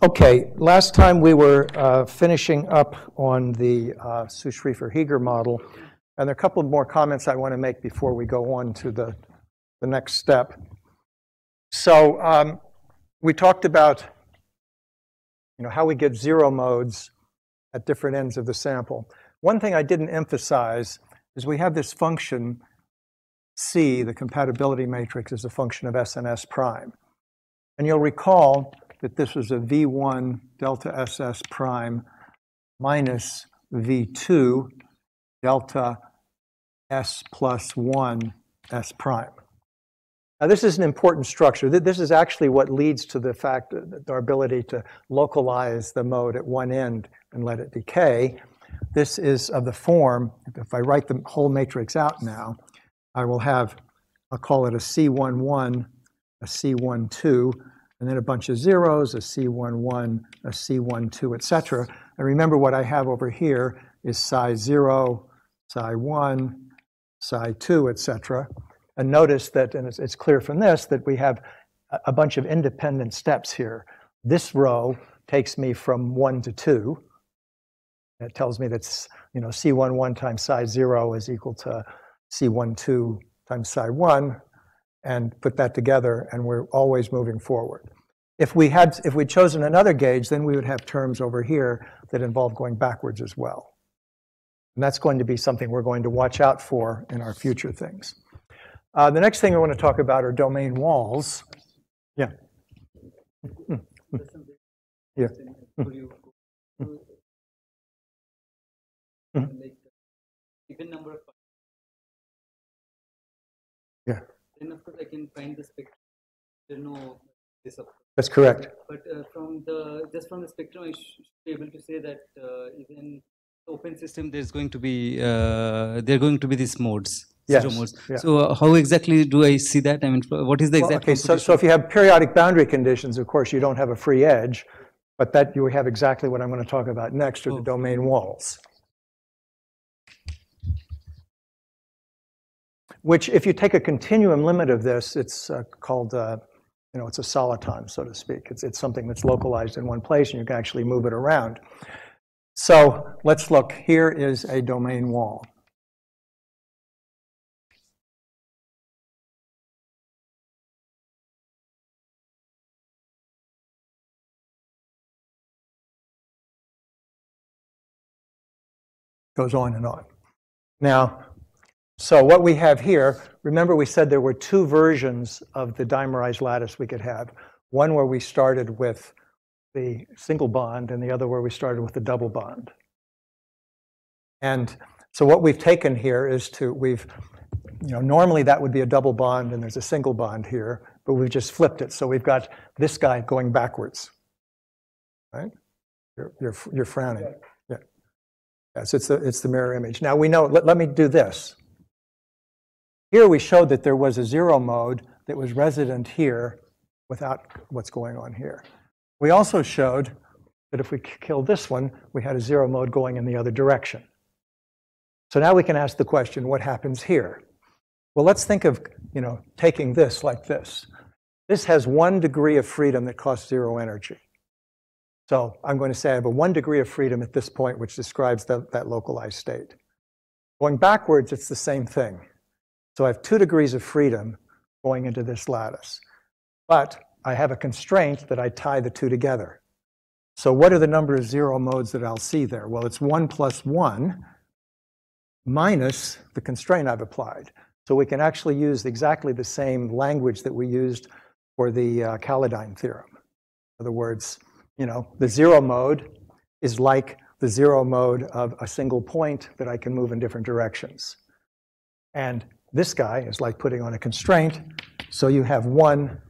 Okay, last time we were uh, finishing up on the uh, Su-Schrieffer-Heeger model, and there are a couple more comments I want to make before we go on to the, the next step. So um, we talked about you know, how we get zero modes at different ends of the sample. One thing I didn't emphasize is we have this function C, the compatibility matrix, is a function of S and S prime. And you'll recall that this was a V1 delta SS prime minus V2 delta S plus 1 S prime. Now, this is an important structure. This is actually what leads to the fact that our ability to localize the mode at one end and let it decay. This is of the form, if I write the whole matrix out now, I will have, I'll call it a C11, a C12, and then a bunch of zeros, a C11, a C12, et cetera. And remember what I have over here is psi 0, psi 1, psi 2, et cetera. And notice that, and it's, clear from this, that we have a, a bunch of independent steps here. This row takes me from 1 to 2. It tells me that you know, C11 times psi 0 is equal to C12 times psi 1, and put that together, and we're always moving forward. If we had, if we'd chosen another gauge, then we would have terms over here that involve going backwards as well. And that's going to be something we're going to watch out for in our future things. Uh, the next thing I want to talk about are domain walls. Yeah. Yeah. even number of yeah. Then of course I can find the spectrum. There's no this That's correct. But uh, from the just from the spectrum, I should be able to say that uh, even open system, there's going to be uh, there are going to be these modes. Yes. Modes. Yeah. So uh, how exactly do I see that? I mean, what is the exact? Well, okay, so, so if you have periodic boundary conditions, of course, you don't have a free edge, but that you have exactly what I'm going to talk about next, are oh. the domain walls. Which if you take a continuum limit of this, it's uh, called, uh, you know, it's a soliton, so to speak. It's, it's something that's localized in one place and you can actually move it around. So let's look. Here is a domain wall. Goes on and on. Now, so what we have here, remember we said there were two versions of the dimerized lattice we could have. One where we started with the single bond and the other where we started with the double bond. And so what we've taken here is to, we've, you know, normally that would be a double bond and there's a single bond here, but we've just flipped it. So we've got this guy going backwards, right? You're, you're, you're frowning. Yeah. Yes, it's the, it's the mirror image. Now we know, let, let me do this. Here we showed that there was a zero mode that was resident here without what's going on here. We also showed that if we kill this one, we had a zero mode going in the other direction. So now we can ask the question, what happens here? Well, let's think of you know, taking this like this. This has one degree of freedom that costs zero energy. So I'm going to say I have a one degree of freedom at this point, which describes the, that localized state. Going backwards, it's the same thing. So I have two degrees of freedom going into this lattice. But I have a constraint that I tie the two together. So what are the number of zero modes that I'll see there? Well, it's 1 plus 1 minus the constraint I've applied. So we can actually use exactly the same language that we used for the uh, theorem. In other words, you know, the zero mode is like the zero mode of a single point that I can move in different directions. And this guy is like putting on a constraint. So you have one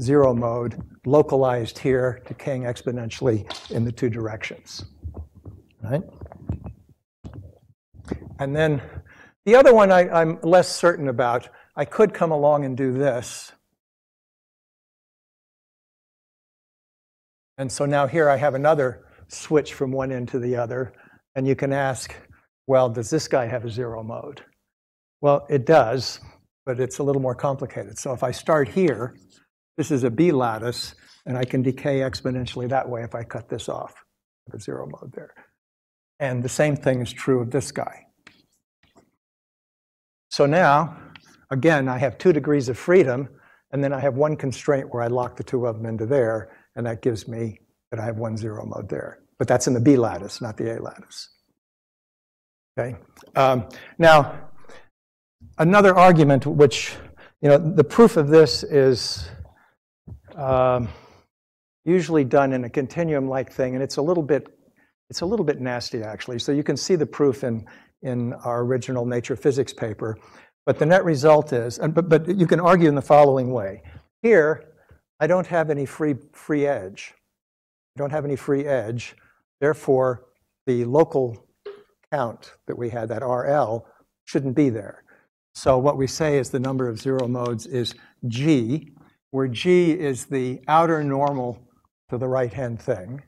zero mode localized here, decaying exponentially in the two directions. Right? And then the other one I, I'm less certain about. I could come along and do this. And so now here I have another switch from one end to the other. And you can ask, well, does this guy have a zero mode? Well, it does, but it's a little more complicated. So if I start here, this is a B lattice, and I can decay exponentially that way if I cut this off, the zero mode there. And the same thing is true of this guy. So now, again, I have two degrees of freedom, and then I have one constraint where I lock the two of them into there, and that gives me that I have one zero mode there. But that's in the B lattice, not the A lattice. Okay. Um, now, another argument which, you know, the proof of this is um, usually done in a continuum-like thing, and it's a little bit, it's a little bit nasty actually. So you can see the proof in in our original Nature Physics paper. But the net result is, but, but you can argue in the following way. Here, I don't have any free, free edge. I don't have any free edge. Therefore, the local count that we had, that RL, shouldn't be there. So what we say is the number of zero modes is G, where G is the outer normal to the right-hand thing,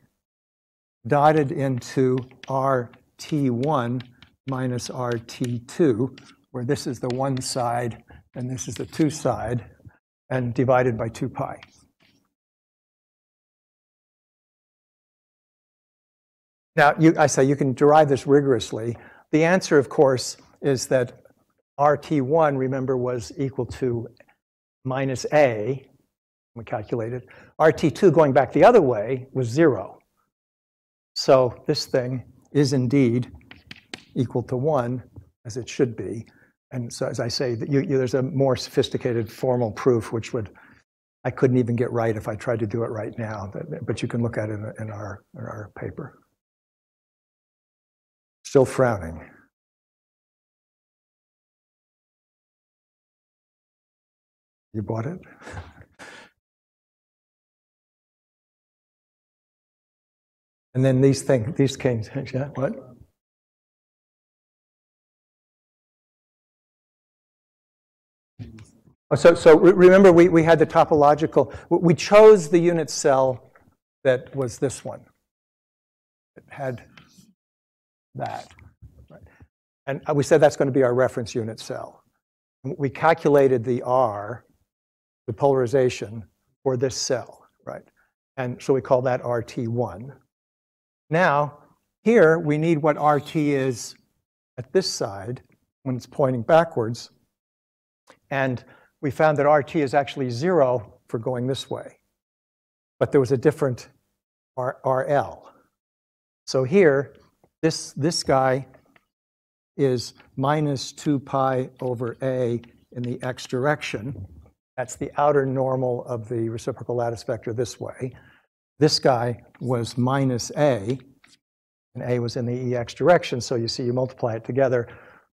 dotted into RT1 minus RT2, where this is the one side and this is the two side, and divided by 2 pi. Now, you, I say you can derive this rigorously. The answer, of course, is that RT1, remember, was equal to minus A, we calculated. RT2, going back the other way, was 0. So this thing is indeed equal to 1, as it should be. And so, as I say, you, you, there's a more sophisticated formal proof, which would I couldn't even get right if I tried to do it right now. But, but you can look at it in, in, our, in our paper. Still frowning. You bought it? and then these things, these things, yeah, what? Oh, so, so remember, we, we had the topological, we chose the unit cell that was this one. It had that. Right? And uh, we said that's going to be our reference unit cell. We calculated the R, the polarization, for this cell, right? And so we call that RT1. Now, here we need what RT is at this side when it's pointing backwards. And we found that RT is actually zero for going this way. But there was a different R RL. So here, this, this guy is minus 2 pi over A in the x direction. That's the outer normal of the reciprocal lattice vector this way. This guy was minus A, and A was in the EX direction. So you see, you multiply it together,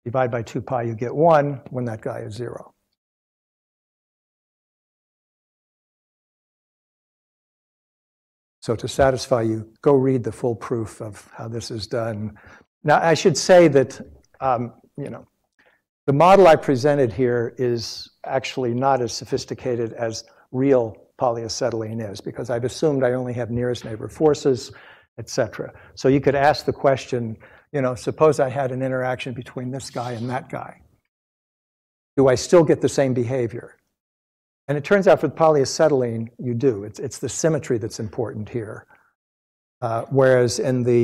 divide by 2 pi, you get 1 when that guy is 0. So to satisfy you, go read the full proof of how this is done. Now, I should say that, um, you know, the model I presented here is actually not as sophisticated as real polyacetylene is, because I've assumed I only have nearest neighbor forces, et cetera. So you could ask the question, you know, suppose I had an interaction between this guy and that guy. Do I still get the same behavior? And it turns out for polyacetylene, you do. It's, it's the symmetry that's important here. Uh, whereas in the,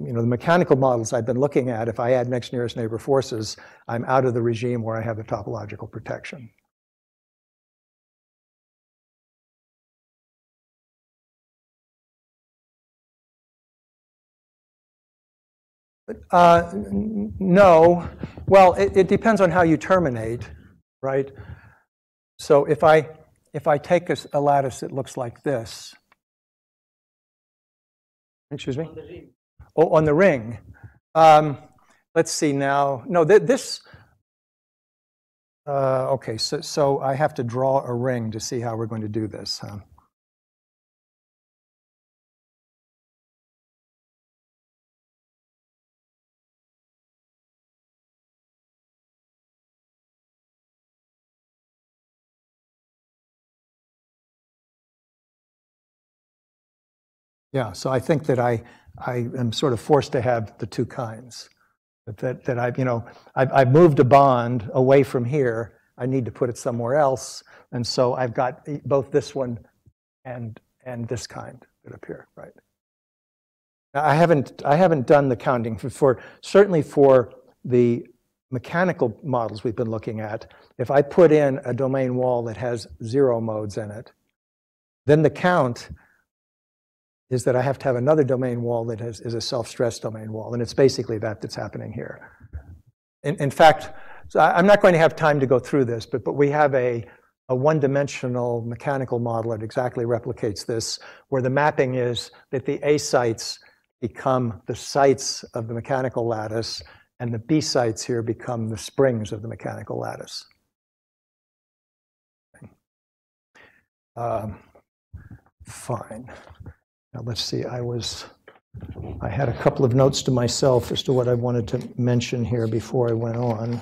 you know, the mechanical models I've been looking at, if I add next nearest neighbor forces, I'm out of the regime where I have the topological protection. Uh, no. Well, it, it depends on how you terminate, right? So if I, if I take a, a lattice that looks like this, excuse me? On oh, on the ring. Um, let's see now. No, th this, uh, okay, so, so I have to draw a ring to see how we're going to do this. Huh? Yeah, so I think that I, I am sort of forced to have the two kinds. That, that, I've, you know, I've, I've moved a bond away from here. I need to put it somewhere else. And so I've got both this one and, and this kind that appear, right? Now, I haven't, I haven't done the counting for, for, certainly for the mechanical models we've been looking at. If I put in a domain wall that has zero modes in it, then the count is that I have to have another domain wall that has, is a self-stress domain wall. And it's basically that that's happening here. In, in fact, so I'm not going to have time to go through this, but, but we have a, a one-dimensional mechanical model that exactly replicates this, where the mapping is that the A sites become the sites of the mechanical lattice, and the B sites here become the springs of the mechanical lattice. Um, fine. Now let's see, I was, I had a couple of notes to myself as to what I wanted to mention here before I went on.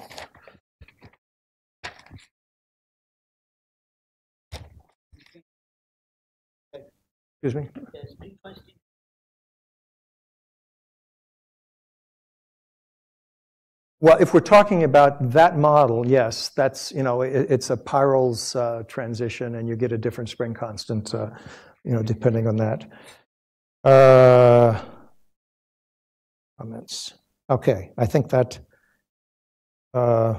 Excuse me? Well, if we're talking about that model, yes, that's, you know, it, it's a Peierls uh, transition and you get a different spring constant, uh, you know, depending on that. Uh, comments. Okay, I think that. Uh,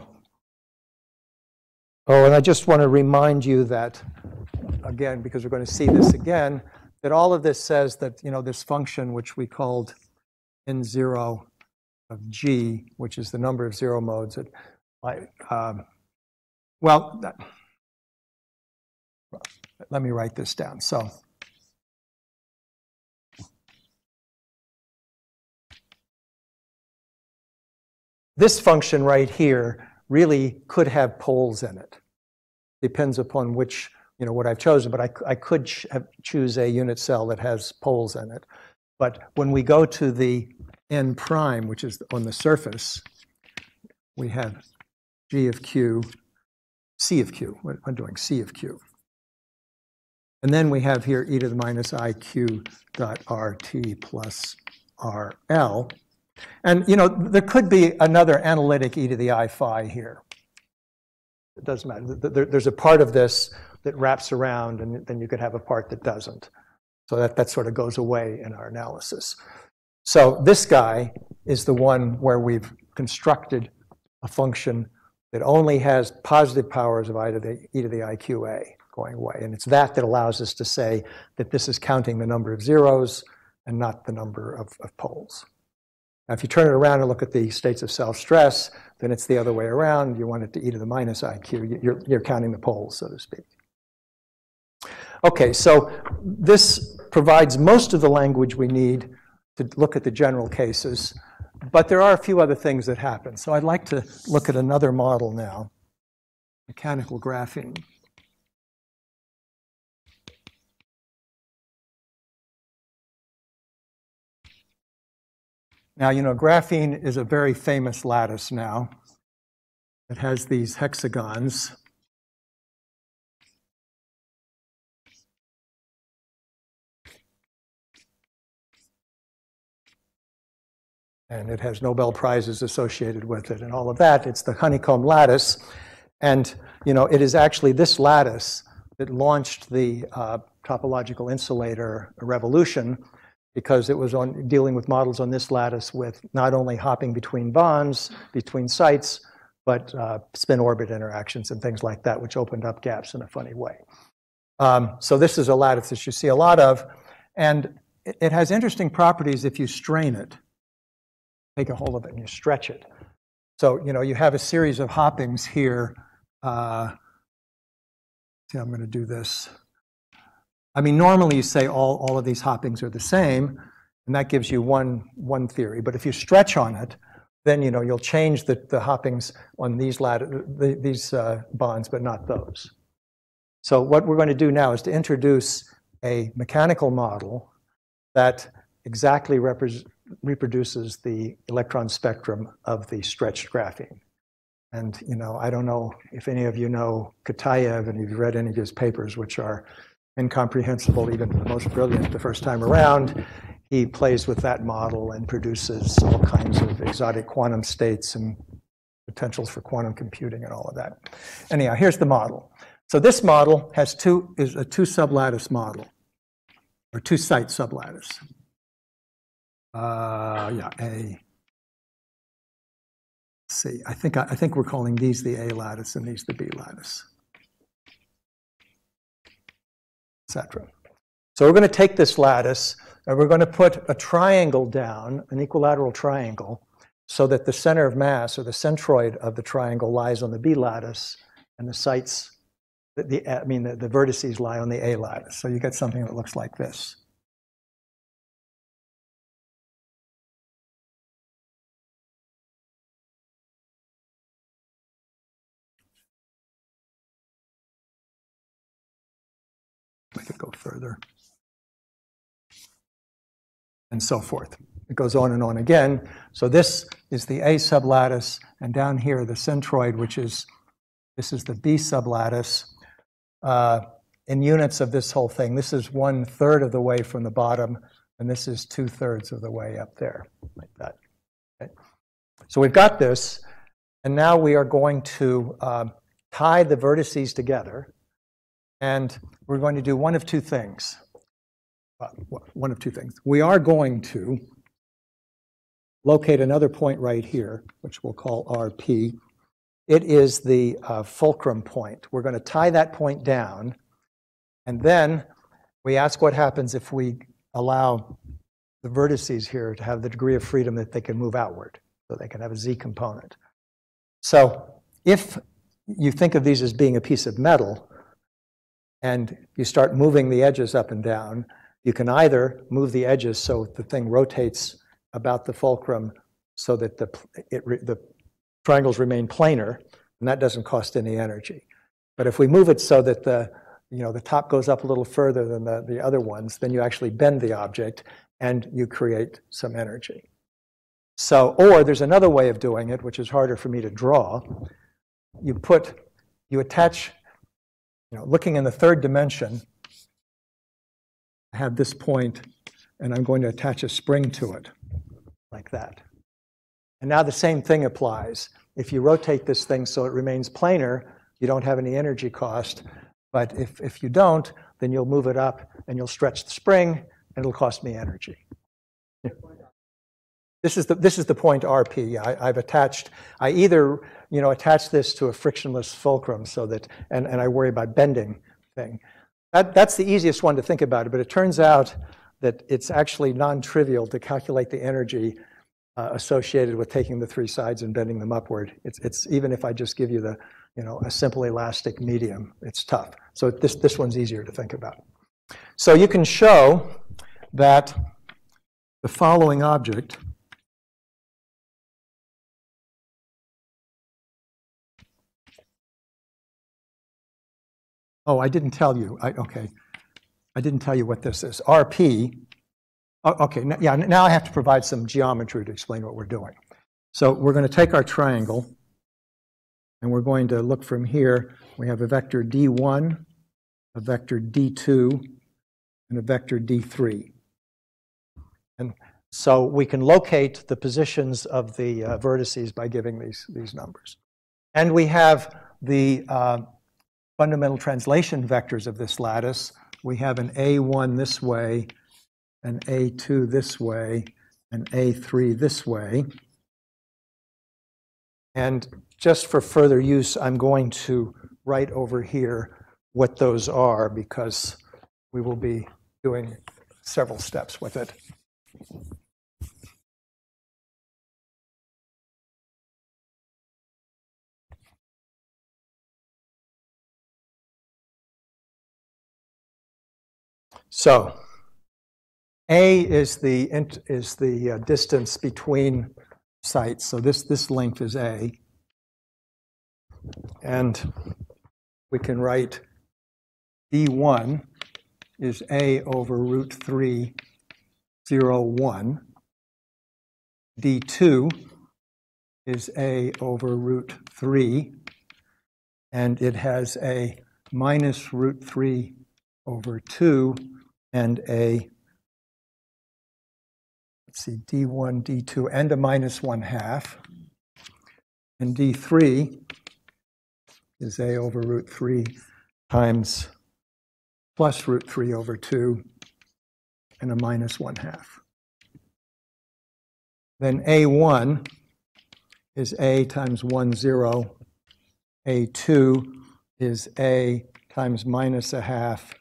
oh, and I just want to remind you that, again, because we're going to see this again, that all of this says that, you know, this function, which we called n0 of g, which is the number of zero modes, that I, um, well, that, let me write this down. So This function right here really could have poles in it. Depends upon which, you know, what I've chosen, but I, I could ch choose a unit cell that has poles in it. But when we go to the n prime, which is on the surface, we have g of q, c of q. I'm doing c of q. And then we have here e to the minus iq dot rt plus rl. And you know, there could be another analytic e to the i phi here. It doesn't matter. there's a part of this that wraps around, and then you could have a part that doesn't. So that, that sort of goes away in our analysis. So this guy is the one where we've constructed a function that only has positive powers of i to the e to the iqa going away. And it's that that allows us to say that this is counting the number of zeros and not the number of, of poles. Now, if you turn it around and look at the states of self-stress, then it's the other way around. You want it to e to the minus iq. You're, you're counting the poles, so to speak. Okay, so this provides most of the language we need to look at the general cases, but there are a few other things that happen. So I'd like to look at another model now, mechanical graphene. Now, you know, graphene is a very famous lattice now. It has these hexagons. And it has Nobel Prizes associated with it and all of that. It's the honeycomb lattice. And, you know, it is actually this lattice that launched the uh, topological insulator revolution because it was on dealing with models on this lattice with not only hopping between bonds, between sites, but uh, spin orbit interactions and things like that, which opened up gaps in a funny way. Um, so this is a lattice that you see a lot of, and it, it has interesting properties if you strain it. Take a hold of it and you stretch it. So, you know, you have a series of hoppings here. Uh, see, I'm going to do this. I mean, normally you say all, all of these hoppings are the same, and that gives you one, one theory. But if you stretch on it, then you know you'll change the, the hoppings on these ladder, the, these uh, bonds, but not those. So what we're going to do now is to introduce a mechanical model that exactly reproduces the electron spectrum of the stretched graphene. And you know, I don't know if any of you know Kitaev and you've read any of his papers, which are incomprehensible, even to the most brilliant the first time around. He plays with that model and produces all kinds of exotic quantum states and potentials for quantum computing and all of that. Anyhow, here's the model. So this model has two is a two sublattice model. or two site sublattice. Uh, yeah, a. See, I think, I think we're calling these the A lattice and these the B lattice. Etc. So we're going to take this lattice and we're going to put a triangle down, an equilateral triangle, so that the center of mass or the centroid of the triangle lies on the B lattice and the sites, the, I mean, the, the vertices lie on the A lattice. So you get something that looks like this. Could go further. And so forth. It goes on and on again. So this is the A sublattice, and down here the centroid, which is this is the B sublattice. Uh, in units of this whole thing, this is one third of the way from the bottom, and this is two thirds of the way up there, like that. Okay. So we've got this, and now we are going to uh, tie the vertices together, and we're going to do one of two things. Uh, one of two things. We are going to locate another point right here, which we'll call RP. It is the uh, fulcrum point. We're going to tie that point down, and then we ask what happens if we allow the vertices here to have the degree of freedom that they can move outward, so they can have a z component. So if you think of these as being a piece of metal, and you start moving the edges up and down, you can either move the edges so the thing rotates about the fulcrum so that the, it, the triangles remain planar, and that doesn't cost any energy. But if we move it so that the, you know, the top goes up a little further than the, the other ones, then you actually bend the object and you create some energy. So, or there's another way of doing it, which is harder for me to draw. You put, you attach, you know, looking in the third dimension, I have this point, and I'm going to attach a spring to it, like that. And now the same thing applies. If you rotate this thing so it remains planar, you don't have any energy cost. But if, if you don't, then you'll move it up and you'll stretch the spring, and it'll cost me energy. This is the, this is the point RP. I, have attached, I either, you know, attach this to a frictionless fulcrum so that, and, and I worry about bending thing. That, that's the easiest one to think about it, but it turns out that it's actually non-trivial to calculate the energy uh, associated with taking the three sides and bending them upward. It's, it's even if I just give you the, you know, a simple elastic medium, it's tough. So this, this one's easier to think about. So you can show that the following object Oh, I didn't tell you. I, okay. I didn't tell you what this is. RP, okay, yeah, now I have to provide some geometry to explain what we're doing. So we're going to take our triangle, and we're going to look from here. We have a vector d1, a vector d2, and a vector d3. And so we can locate the positions of the uh, vertices by giving these, these numbers. And we have the uh, fundamental translation vectors of this lattice, we have an A1 this way, an A2 this way, an A3 this way. And just for further use, I'm going to write over here what those are because we will be doing several steps with it. So A is the, is the uh, distance between sites. So this, this length is A. And we can write D1 is A over root 3, 0, 1. D2 is A over root 3, and it has a minus root 3 over 2 and a, let's see, d1, d2, and a minus 1 half. And d3 is a over root 3 times plus root 3 over 2 and a minus 1 half. Then A1 is A times 1, 0. A2 is A times minus a half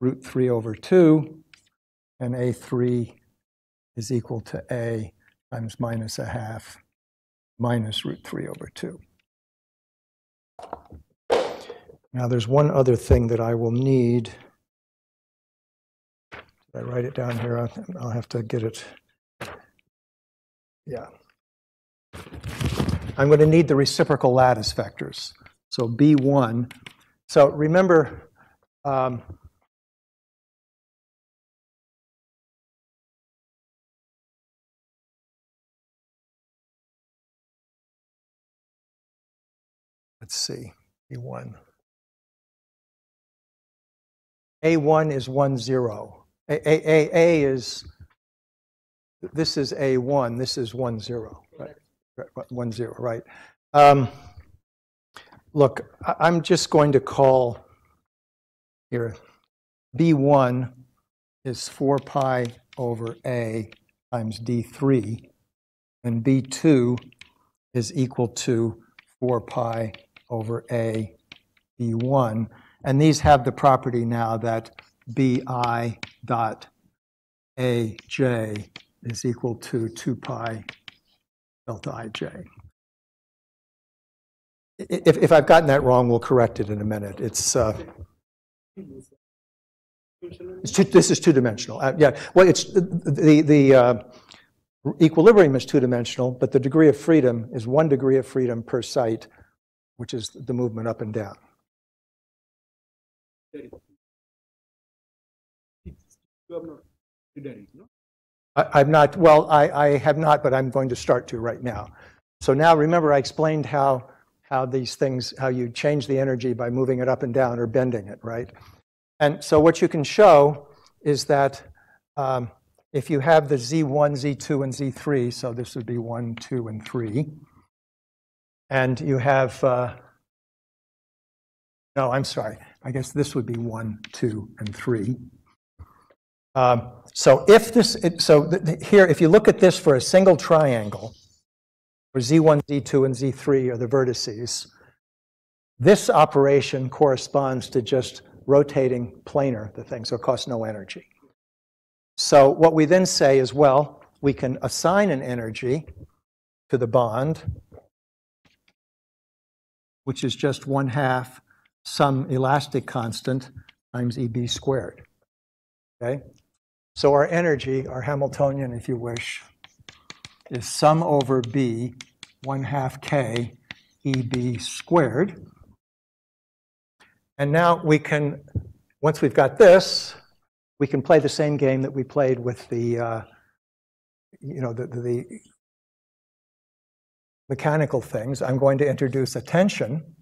root 3 over 2. And A3 is equal to A times minus a half minus root 3 over 2. Now, there's one other thing that I will need. Did I write it down here? I'll- have to get it. Yeah. I'm going to need the reciprocal lattice vectors. So B1. So remember, um, let's see, B1. A1 is 1, 0. A, A, A, A is, this is A1, this is 1, 0. Right? Right, 1, 0, right. Um, look, I'm just going to call here, B1 is 4 pi over A times D3, and B2 is equal to 4 pi over A B1. And these have the property now that BI dot AJ is equal to 2 pi delta ij. If, if I've gotten that wrong, we'll correct it in a minute. It's, uh, it's two, this is two-dimensional. Uh, yeah, well, it's the the uh, equilibrium is two-dimensional, but the degree of freedom is one degree of freedom per site, which is the movement up and down. I, I'm not, well, I, I have not, but I'm going to start to right now. So now remember I explained how, how these things, how you change the energy by moving it up and down or bending it, right? And so what you can show is that um, if you have the Z1, Z2, and Z3, so this would be 1, 2, and 3, and you have, uh, no, I'm sorry, I guess this would be 1, 2, and 3. Um, So if this, it- so th- here, if you look at this for a single triangle, where Z1, Z2, and Z3 are the vertices, this operation corresponds to just rotating planar the thing, so it costs no energy. So what we then say is, well, we can assign an energy to the bond, which is just 1 half some elastic constant times EB squared. Okay? So our energy, our Hamiltonian, if you wish, is sum over B, 1 half K EB squared. And now we can, once we've got this, we can play the same game that we played with the, uh, you know, the, the mechanical things. I'm going to introduce a tension,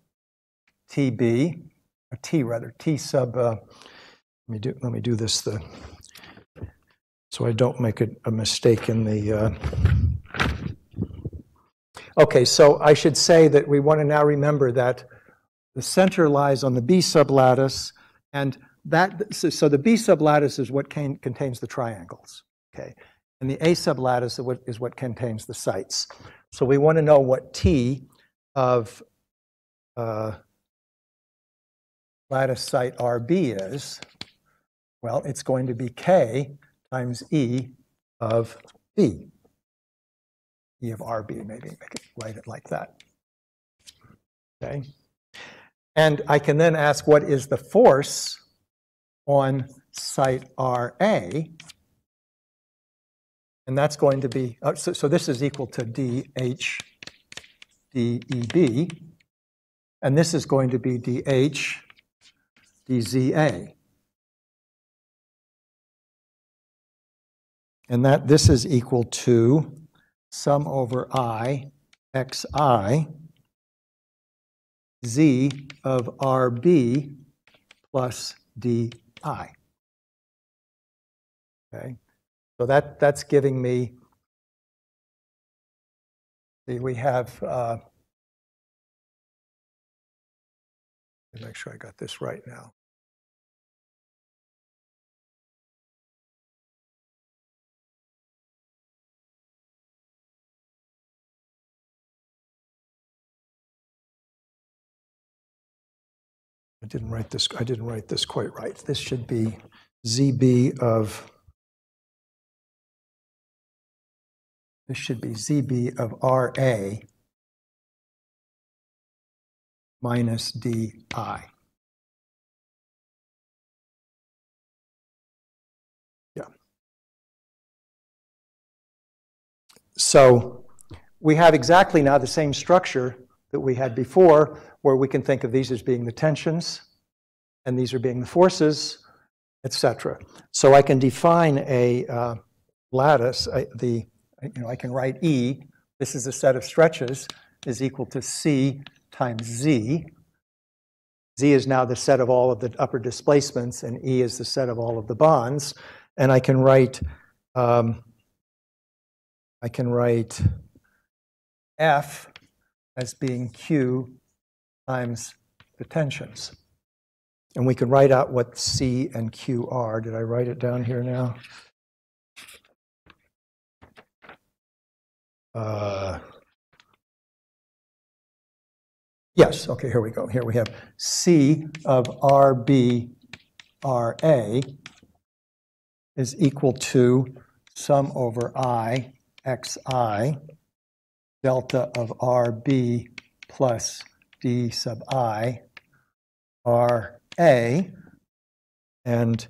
TB, or T rather, T sub, uh, let me do, let me do this the, so I don't make a, a mistake in the, uh, okay, so I should say that we want to now remember that the center lies on the B sublattice, and that, so, so the B sublattice is what can, contains the triangles, okay? And the A sublattice is what, is what contains the sites. So we want to know what T of uh, lattice site RB is. Well, it's going to be K times E of B. E of RB, maybe make it, write it like that. Okay? And I can then ask what is the force on site RA? And that's going to be, uh, so, so this is equal to DH DEB. And this is going to be DH DZA. And that, this is equal to sum over I xi z of RB plus DI. Okay, so that, that's giving me, see, we have, uh, make sure I got this right now. I didn't write this, I didn't write this quite right. This should be ZB of this should be ZB of RA minus DI. Yeah. So we have exactly now the same structure that we had before, where we can think of these as being the tensions, and these are being the forces, etc. So I can define a uh, lattice, the, you know, I can write E, this is a set of stretches, is equal to C times Z. Z is now the set of all of the upper displacements, and E is the set of all of the bonds. And I can write, um, I can write F as being Q times the tensions. And we can write out what C and Q are. Did I write it down here now? Uh, yes, okay, here we go. Here we have C of RB RA is equal to sum over I xi delta of RB plus D sub I RA and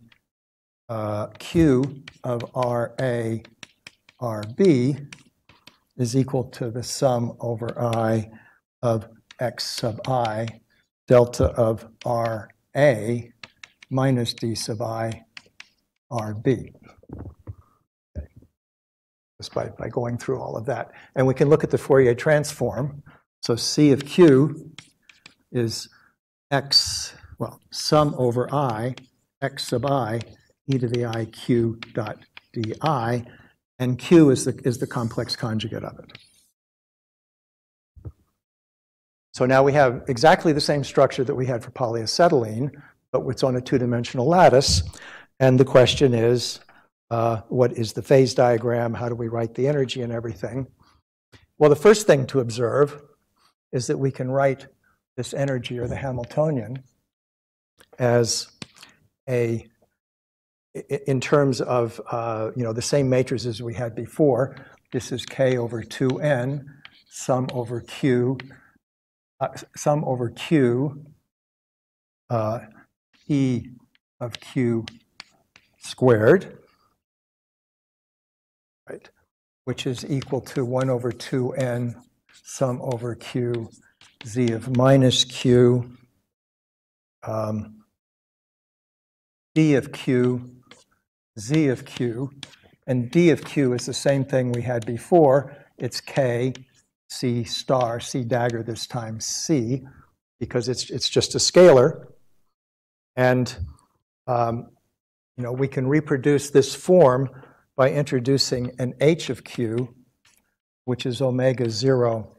uh, Q of RA RB is equal to the sum over I of X sub I delta of RA minus D sub I RB just by, by going through all of that. And we can look at the Fourier transform. So C of Q is x, well, sum over i, x sub i, e to the i q dot di, and q is the, is the complex conjugate of it. So now we have exactly the same structure that we had for polyacetylene, but it's on a two-dimensional lattice. And the question is, uh, what is the phase diagram? How do we write the energy and everything? Well, the first thing to observe is that we can write this energy or the Hamiltonian as a in terms of uh, you know the same matrices we had before. This is k over 2n, sum over q, uh, sum over q, uh, e of q squared right, which is equal to 1 over 2n sum over q z of minus q um, d of q z of q and d of q is the same thing we had before it's k c star c dagger this time c because it's it's just a scalar and um, you know we can reproduce this form by introducing an h of q, which is omega 0,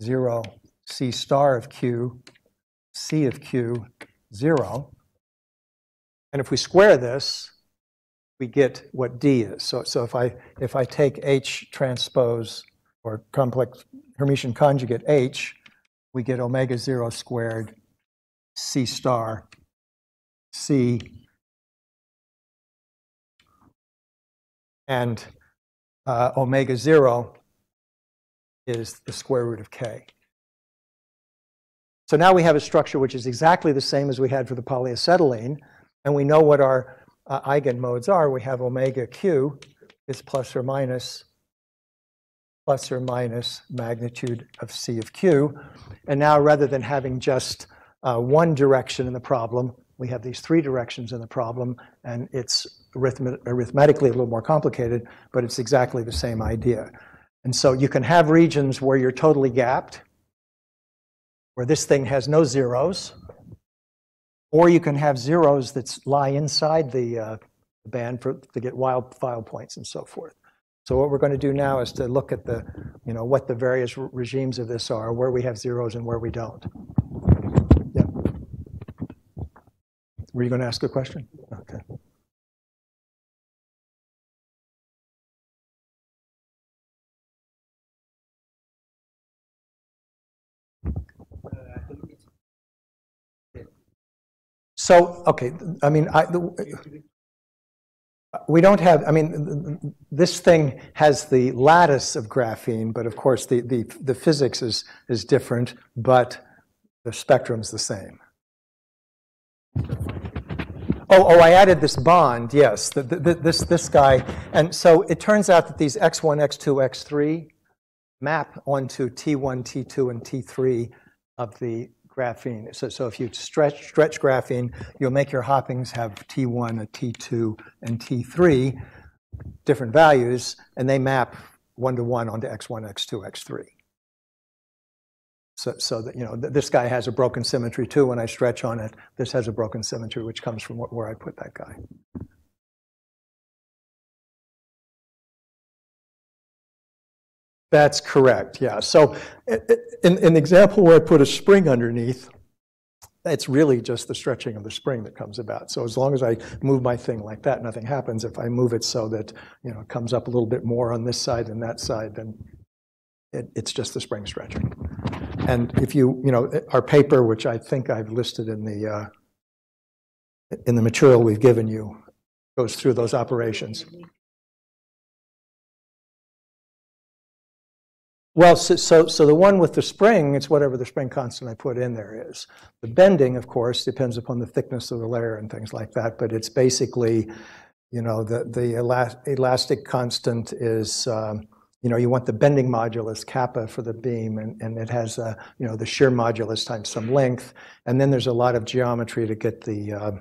0, c star of q, c of q, 0. And if we square this, we get what d is. So, so if, I, if I take h transpose or complex Hermitian conjugate h, we get omega 0 squared c star c and uh, omega 0 is the square root of k. So now we have a structure which is exactly the same as we had for the polyacetylene, and we know what our uh, eigenmodes are. We have omega q is plus or minus plus or minus magnitude of c of q. And now rather than having just uh, one direction in the problem, we have these three directions in the problem, and it's arithmetically a little more complicated, but it's exactly the same idea. And so you can have regions where you're totally gapped, where this thing has no zeros, or you can have zeros that lie inside the, uh, band for, to get wild file points and so forth. So what we're going to do now is to look at the, you know, what the various regimes of this are, where we have zeros and where we don't. Yeah. Were you going to ask a question? Okay. So, okay, I mean, I, the, we don't have, I mean, this thing has the lattice of graphene, but of course the, the, the physics is, is different, but the spectrum's the same. Oh, oh, I added this bond, yes, the, the, this, this guy. And so it turns out that these X1, X2, X3 map onto T1, T2, and T3 of the graphene. So, so if you stretch, stretch graphene, you'll make your hoppings have T1, a T2, and T3, different values, and they map one to one onto X1, X2, X3. So, so that, you know, th- this guy has a broken symmetry too. When I stretch on it, this has a broken symmetry, which comes from wh- where I put that guy. That's correct, yeah. So in, the example where I put a spring underneath, it's really just the stretching of the spring that comes about. So as long as I move my thing like that, nothing happens. If I move it so that, you know, it comes up a little bit more on this side than that side, then it, it's just the spring stretching. And if you, you know, our paper, which I think I've listed in the, uh, in the material we've given you, goes through those operations. Well, so, so, so the one with the spring, it's whatever the spring constant I put in there is. The bending, of course, depends upon the thickness of the layer and things like that, but it's basically, you know, the, the elas- elastic constant is, um, you know, you want the bending modulus kappa for the beam, and, and it has, uh, you know, the shear modulus times some length, and then there's a lot of geometry to get the um,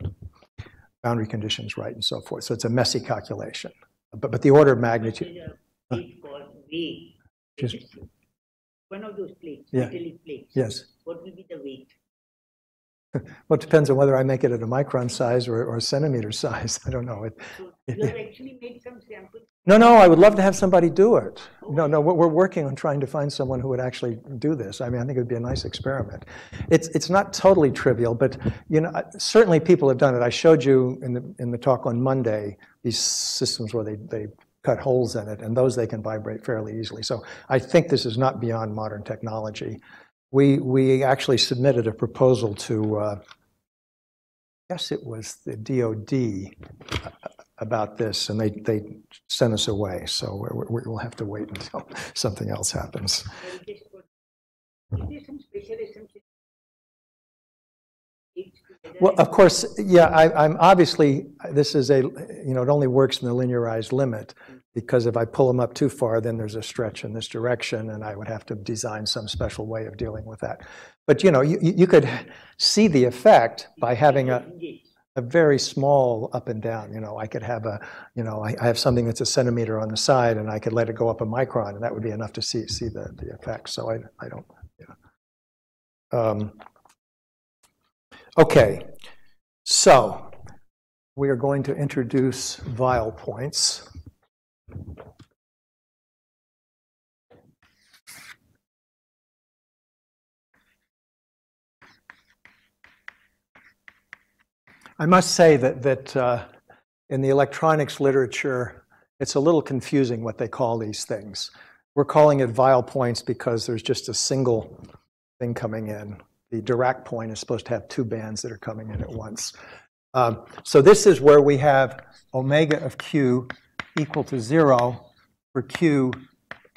boundary conditions right and so forth. So it's a messy calculation. But, but the order of magnitude, There's a plate called weight. Just- One of those plates, Yeah. metallic plates. yes. What will be the weight? Well, it depends on whether I make it at a micron size or, or a centimeter size. I don't know. It, So you have actually made some samples. no, no, I would love to have somebody do it. Oh. No, no, we're, we're working on trying to find someone who would actually do this. I mean, I think it would be a nice experiment. It's, it's not totally trivial, but, you know, certainly people have done it. I showed you in the, in the talk on Monday, these systems where they, they cut holes in it, and those they can vibrate fairly easily. So I think this is not beyond modern technology. We, we actually submitted a proposal to, uh, I guess it was the DOD about this, and they, they sent us away. So we're- we'll have to wait until something else happens. Well, of course, yeah, I, I'm obviously, this is a, you know, it only works in the linearized limit, because if I pull them up too far, then there's a stretch in this direction, and I would have to design some special way of dealing with that. But, you know, you, you could see the effect by having a, a very small up and down, you know, I could have a, you know, I, I have something that's a centimeter on the side, and I could let it go up a micron, and that would be enough to see, see the, the effect, so I, I don't, yeah. Um, Okay, so we are going to introduce Weyl points. I must say that, that uh, in the electronics literature, it's a little confusing what they call these things. We're calling it Weyl points because there's just a single thing coming in. The Dirac point is supposed to have two bands that are coming in at once. Um, so this is where we have omega of q equal to zero for q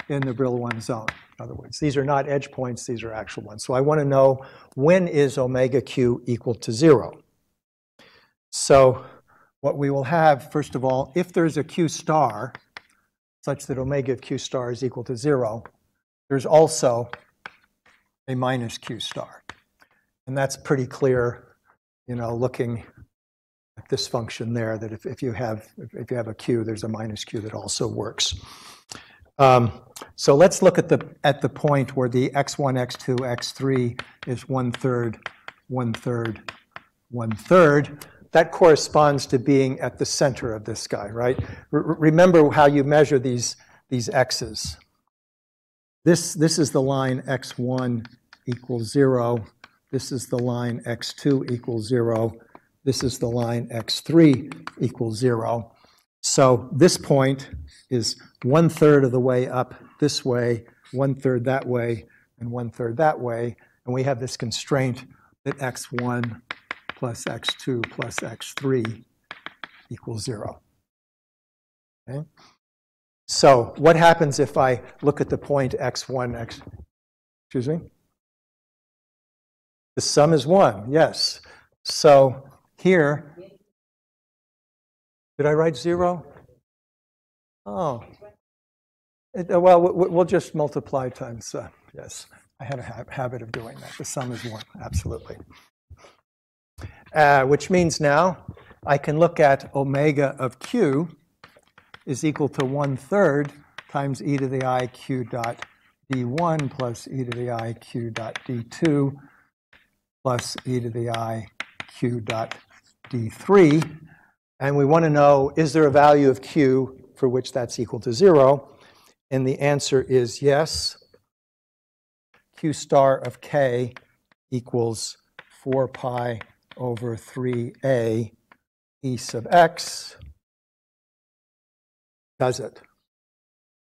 in the Brillouin zone. In other words, these are not edge points, these are actual ones. So I want to know when is omega q equal to zero? So what we will have, first of all, if there's a q star such that omega of q star is equal to zero, there's also a minus q star. And that's pretty clear, you know, looking this function there, that if, if you have, if you have a q, there's a minus q that also works. Um, so let's look at the, at the point where the x1, x2, x3 is one-third, one-third, one-third. That corresponds to being at the center of this guy, right? R- remember how you measure these, these x's. This, this is the line x1 equals 0. This is the line x2 equals 0. This is the line x3 equals 0. So this point is one-third of the way up this way, one-third that way, and one-third that way. And we have this constraint that x1 plus x2 plus x3 equals 0. Okay? So what happens if I look at the point x1, x, excuse me? The sum is 1, yes. So here, did I write 0? Oh. It- uh, Well, we- we- we'll just multiply times, uh, yes. I had a ha- habit of doing that. The sum is 1, absolutely. Uh, Which means now I can look at omega of q is equal to 1 third times e to the i q dot d1 plus e to the i q dot d2 plus e to the i q dot d3. And we want to know, is there a value of q for which that's equal to 0? And the answer is yes. q star of k equals 4 pi over 3a e sub x does it.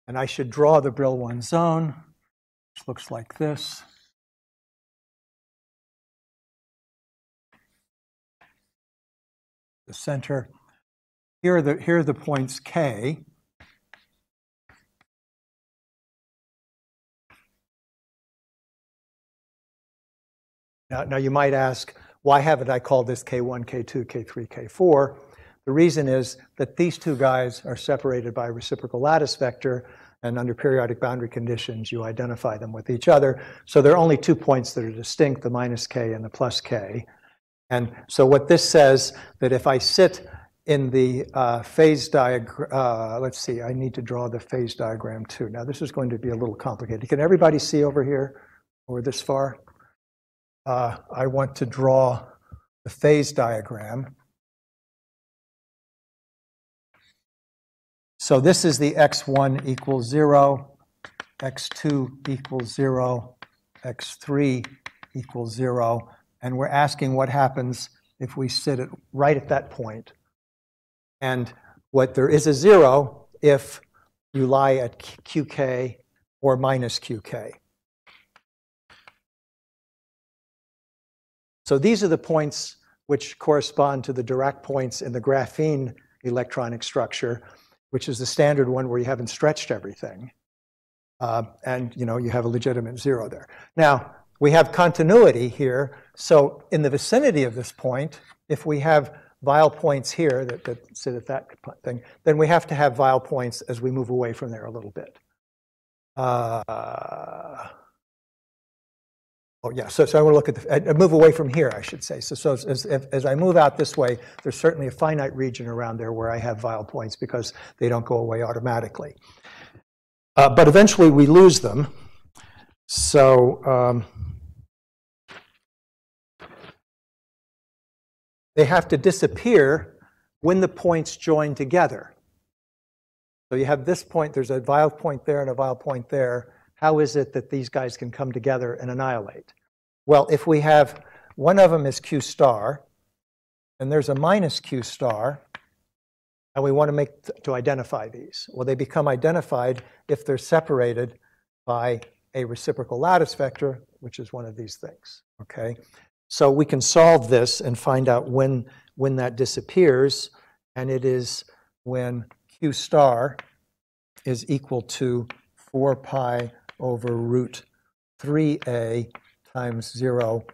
And I should draw the Brillouin zone, which looks like this. The center. Here are the, here are the points K. Now, now you might ask, why haven't I called this K1, K2, K3, K4? The reason is that these two guys are separated by a reciprocal lattice vector, and under periodic boundary conditions, you identify them with each other. So there are only two points that are distinct, the minus k and the plus k. And so what this says, that if I sit in the uh, phase diagram, uh, let's see, I need to draw the phase diagram too. Now, this is going to be a little complicated. Can everybody see over here or this far? Uh, I want to draw the phase diagram. So this is the x1 equals 0, x2 equals 0, x3 equals 0, and we're asking what happens if we sit it right at that point. And what there is a 0 if you lie at qk or minus qk. So these are the points which correspond to the Dirac points in the graphene electronic structure, which is the standard one where you haven't stretched everything. Uh, and you know you have a legitimate zero there. Now, we have continuity here. So in the vicinity of this point, if we have Weyl points here that, that sit at that thing, then we have to have Weyl points as we move away from there a little bit. Uh, Oh, yeah, so, so I want to look at the, uh, move away from here, I should say. So, so as, as, I move out this way, there's certainly a finite region around there where I have Weyl points because they don't go away automatically. Uh, but eventually we lose them. So um, they have to disappear when the points join together. So you have this point, there's a Weyl point there and a Weyl point there. How is it that these guys can come together and annihilate? Well, if we have one of them is Q star, and there's a minus Q star, and we want to make to identify these. Well, they become identified if they're separated by a reciprocal lattice vector, which is one of these things. Okay, so we can solve this and find out when when that disappears, and it is when Q star is equal to 4 pi over root 3a times 0,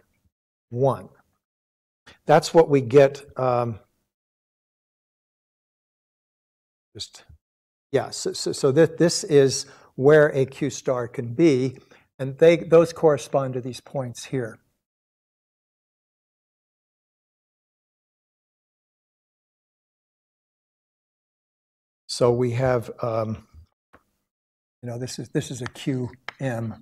1. That's what we get. Um, just yeah. So, so, so that this is where a Q star can be, and they those correspond to these points here. So we have, um, you know, this is this is a QM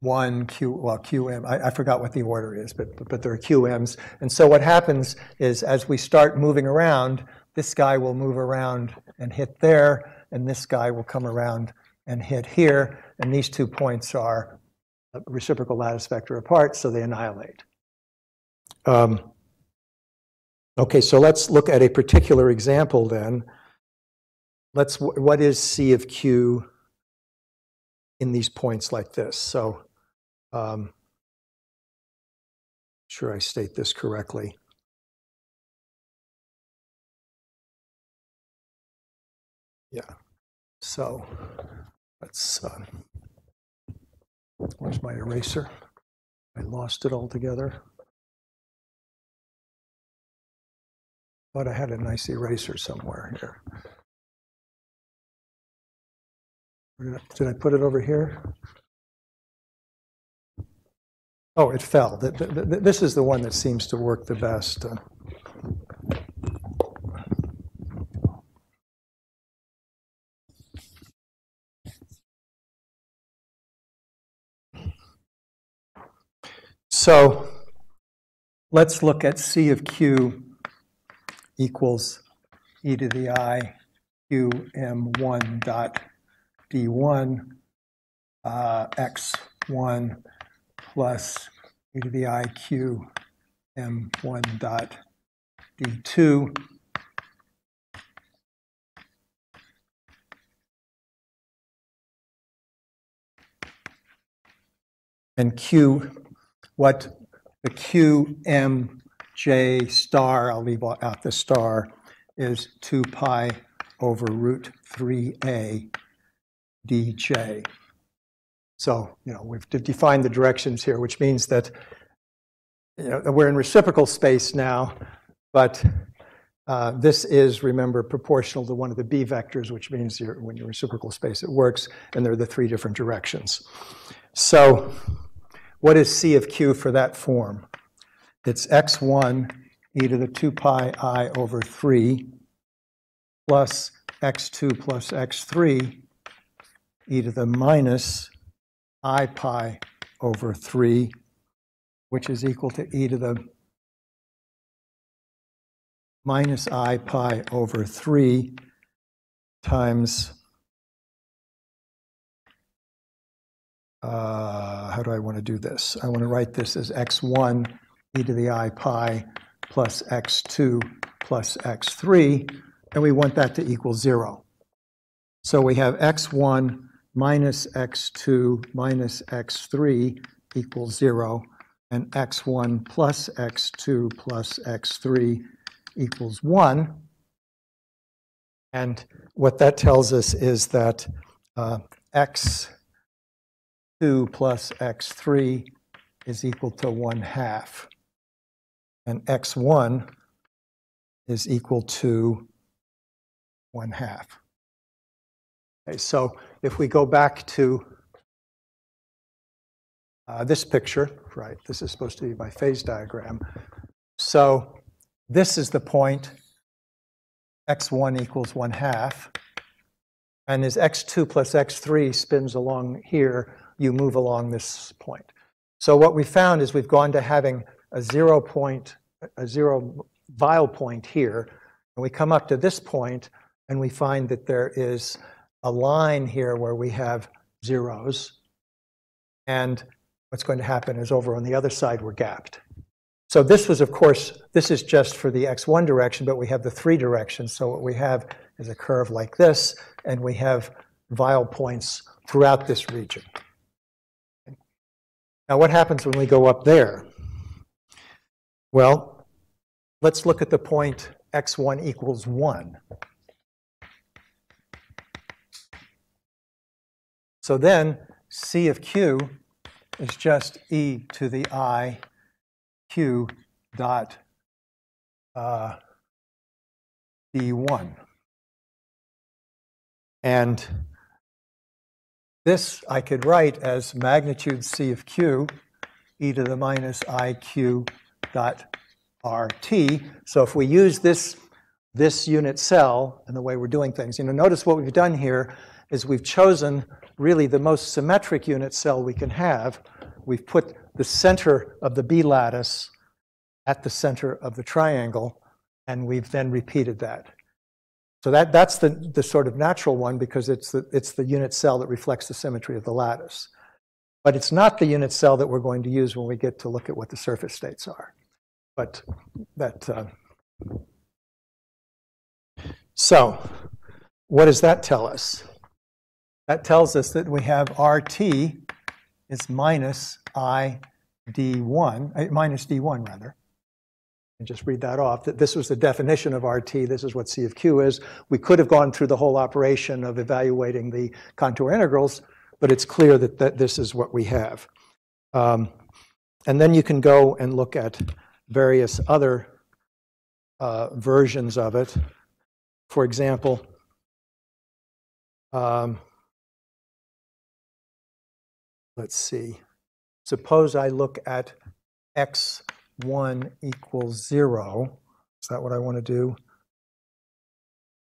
one Q, well, QM, I, I, forgot what the order is, but, but, but there are QMs. And so what happens is as we start moving around, this guy will move around and hit there, and this guy will come around and hit here, and these two points are reciprocal lattice vector apart, so they annihilate. Um, okay, so let's look at a particular example then. Let's, what is C of Q in these points like this? So um, sure I state this correctly. Yeah, so let's, uh, where's my eraser? I lost it altogether. Thought I had a nice eraser somewhere here. Did I- put it over here? Oh, it fell. Th- th- th- This is the one that seems to work the best. So let's look at C of Q equals e to the i q m1 dot d1 uh, x1 plus e to the i q m1 dot d2 and q what the q m j star i'll leave out the star is 2 pi over root 3a dj so, you know, we've defined the directions here, which means that, you know, we're in reciprocal space now, but uh, this is, remember, proportional to one of the b vectors, which means you're, when you're in reciprocal space, it works, and there are the three different directions. So what is c of q for that form? It's x1 e to the 2 pi i over 3 plus x2 plus x3 e to the minus i pi over 3, which is equal to e to the minus i pi over 3 times, uh, how do I want to do this? I want to write this as x1 e to the i pi plus x2 plus x3, and we want that to equal 0. So we have x1 minus x2 minus x3 equals 0, and x1 plus x2 plus x3 equals 1. And what that tells us is that uh, x2 plus x3 is equal to 1 half, and x1 is equal to 1 half. Okay, so if we go back to uh, this picture, right, this is supposed to be my phase diagram. So this is the point, x1 equals 1 half. And as x2 plus x3 spins along here, you move along this point. So what we found is we've gone to having a zero point, a zero Weyl point here, and we come up to this point, and we find that there is a line here where we have zeros. And what's going to happen is over on the other side, we're gapped. So this was, of course, this is just for the x1 direction, but we have the three directions. So what we have is a curve like this, and we have Weyl points throughout this region. Now, what happens when we go up there? Well, let's look at the point x1 equals 1. So then C of Q is just e to the i q dot uh, d1. And this I could write as magnitude C of Q e to the minus iq dot RT. So if we use this, this unit cell and the way we're doing things, you know, notice what we've done here is we've chosen really the most symmetric unit cell we can have. We've put the center of the B lattice at the center of the triangle, and we've then repeated that. So that, that's the, the sort of natural one because it's the, it's the unit cell that reflects the symmetry of the lattice. But it's not the unit cell that we're going to use when we get to look at what the surface states are. But that, uh, so what does that tell us? That tells us that we have RT is minus I d1, uh, minus d1 rather. And just read that off, that this was the definition of RT, this is what C of Q is. We could have gone through the whole operation of evaluating the contour integrals, but it's clear that, that this is what we have. Um, and then you can go and look at various other uh, versions of it. For example, um, let's see. Suppose I look at x1 equals 0. Is that what I want to do?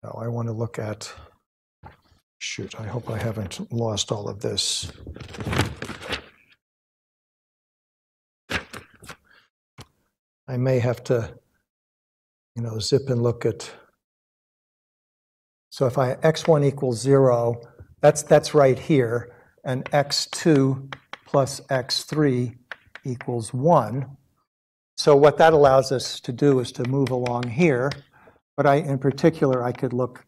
No, I want to look at, shoot, I hope I haven't lost all of this. I may have to, you know, zip and look at. So if I x1 equals 0, that's, that's right here, and x2 plus x3 equals 1. So what that allows us to do is to move along here, but I, in particular, I could look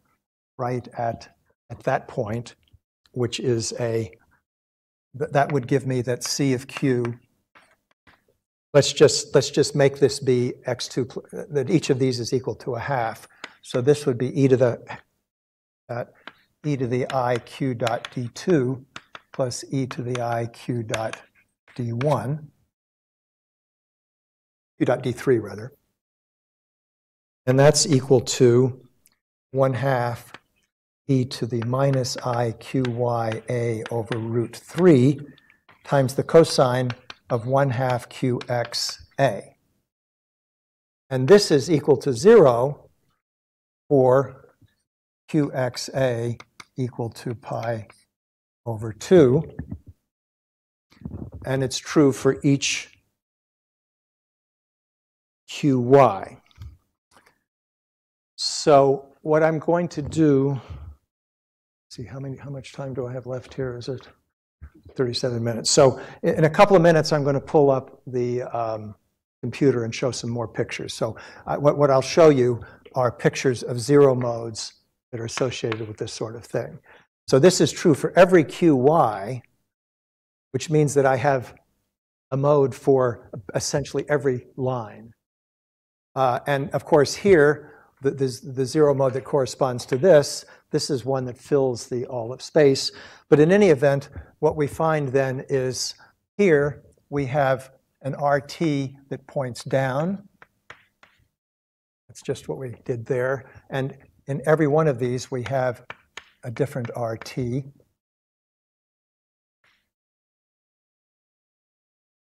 right at, at that point, which is a, that would give me that C of Q Let's just, let's just make this be x2, that each of these is equal to a half. So this would be e to the, e to the i q dot d2 plus e to the i q dot d1, q dot d3 rather. And that's equal to 1 half e to the minus i q y a over root 3 times the cosine of 1 half qxa. And this is equal to 0 for qxa equal to pi over 2. And it's true for each qy. So what I'm going to do, see how many, how much time do I have left here? Is it 37 minutes? So in a couple of minutes, I'm going to pull up the um, computer and show some more pictures. So I, what, what I'll show you are pictures of zero modes that are associated with this sort of thing. So this is true for every qy, which means that I have a mode for essentially every line. Uh, and of course, here, the, zero mode that corresponds to this, this is one that fills the all of space. But in any event, what we find then is here we have an RT that points down. That's just what we did there. And in every one of these, we have a different RT.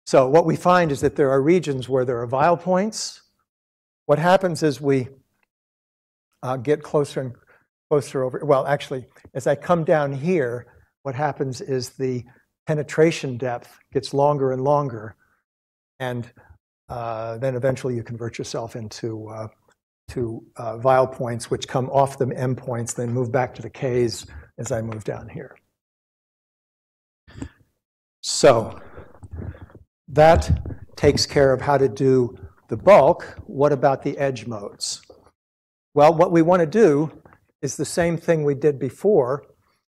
So what we find is that there are regions where there are Weyl points. What happens is we uh, get closer and closer over, well, actually, as I come down here, what happens is the penetration depth gets longer and longer, and uh, then eventually you convert yourself into uh, to uh, Weyl points, which come off the M points, then move back to the Ks as I move down here. So that takes care of how to do the bulk. What about the edge modes? Well, what we want to do is the same thing we did before,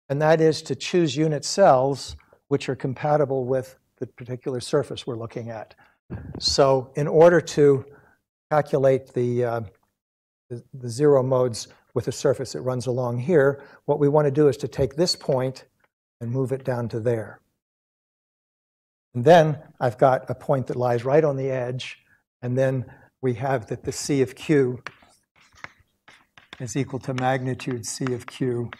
and that is to choose unit cells which are compatible with the particular surface we're looking at. So in order to calculate the, uh, the, the zero modes with a surface that runs along here, what we want to do is to take this point and move it down to there. And then I've got a point that lies right on the edge, and then we have that the C of Q is equal to magnitude C of Q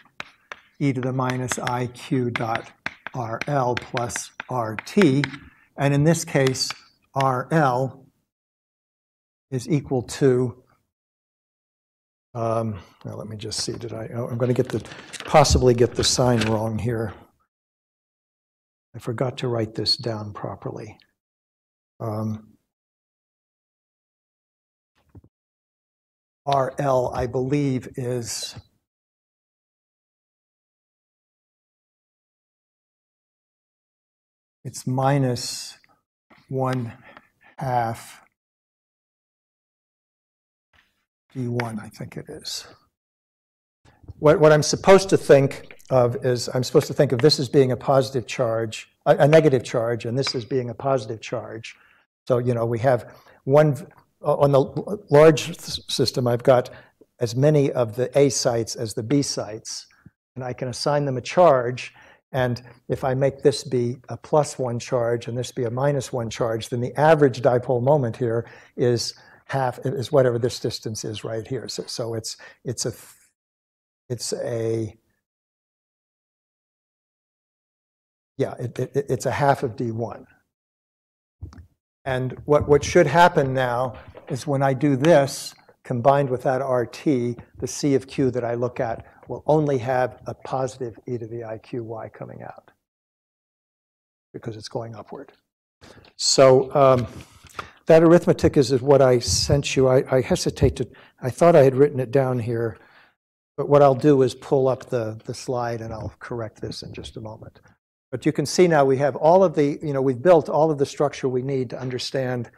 e to the minus iq dot RL plus RT. And in this case, RL is equal to, um, well, let me just see, did I, oh, I'm going to get the, possibly get the sign wrong here. I forgot to write this down properly. Um, RL, I believe, is it's minus one half d1, I think it is. What, what I'm supposed to think of is I'm supposed to think of this as being a positive charge a, a negative charge, and this as being a positive charge. So, you know, we have one, Uh, on the large system, I've got as many of the A sites as the B sites, and I can assign them a charge. And if I make this be a plus one charge and this be a minus one charge, then the average dipole moment here is half, is whatever this distance is right here. So, so it's, it's a, it's a, yeah, it, it- it's a half of D1. And what, what should happen now is when I do this, combined with that RT, the C of Q that I look at will only have a positive e to the IQY coming out because it's going upward. So um, that arithmetic is what I sent you. I, I hesitate to, I thought I had written it down here, but what I'll do is pull up the, the slide and I'll correct this in just a moment. But you can see now we have all of the, you know, we've built all of the structure we need to understand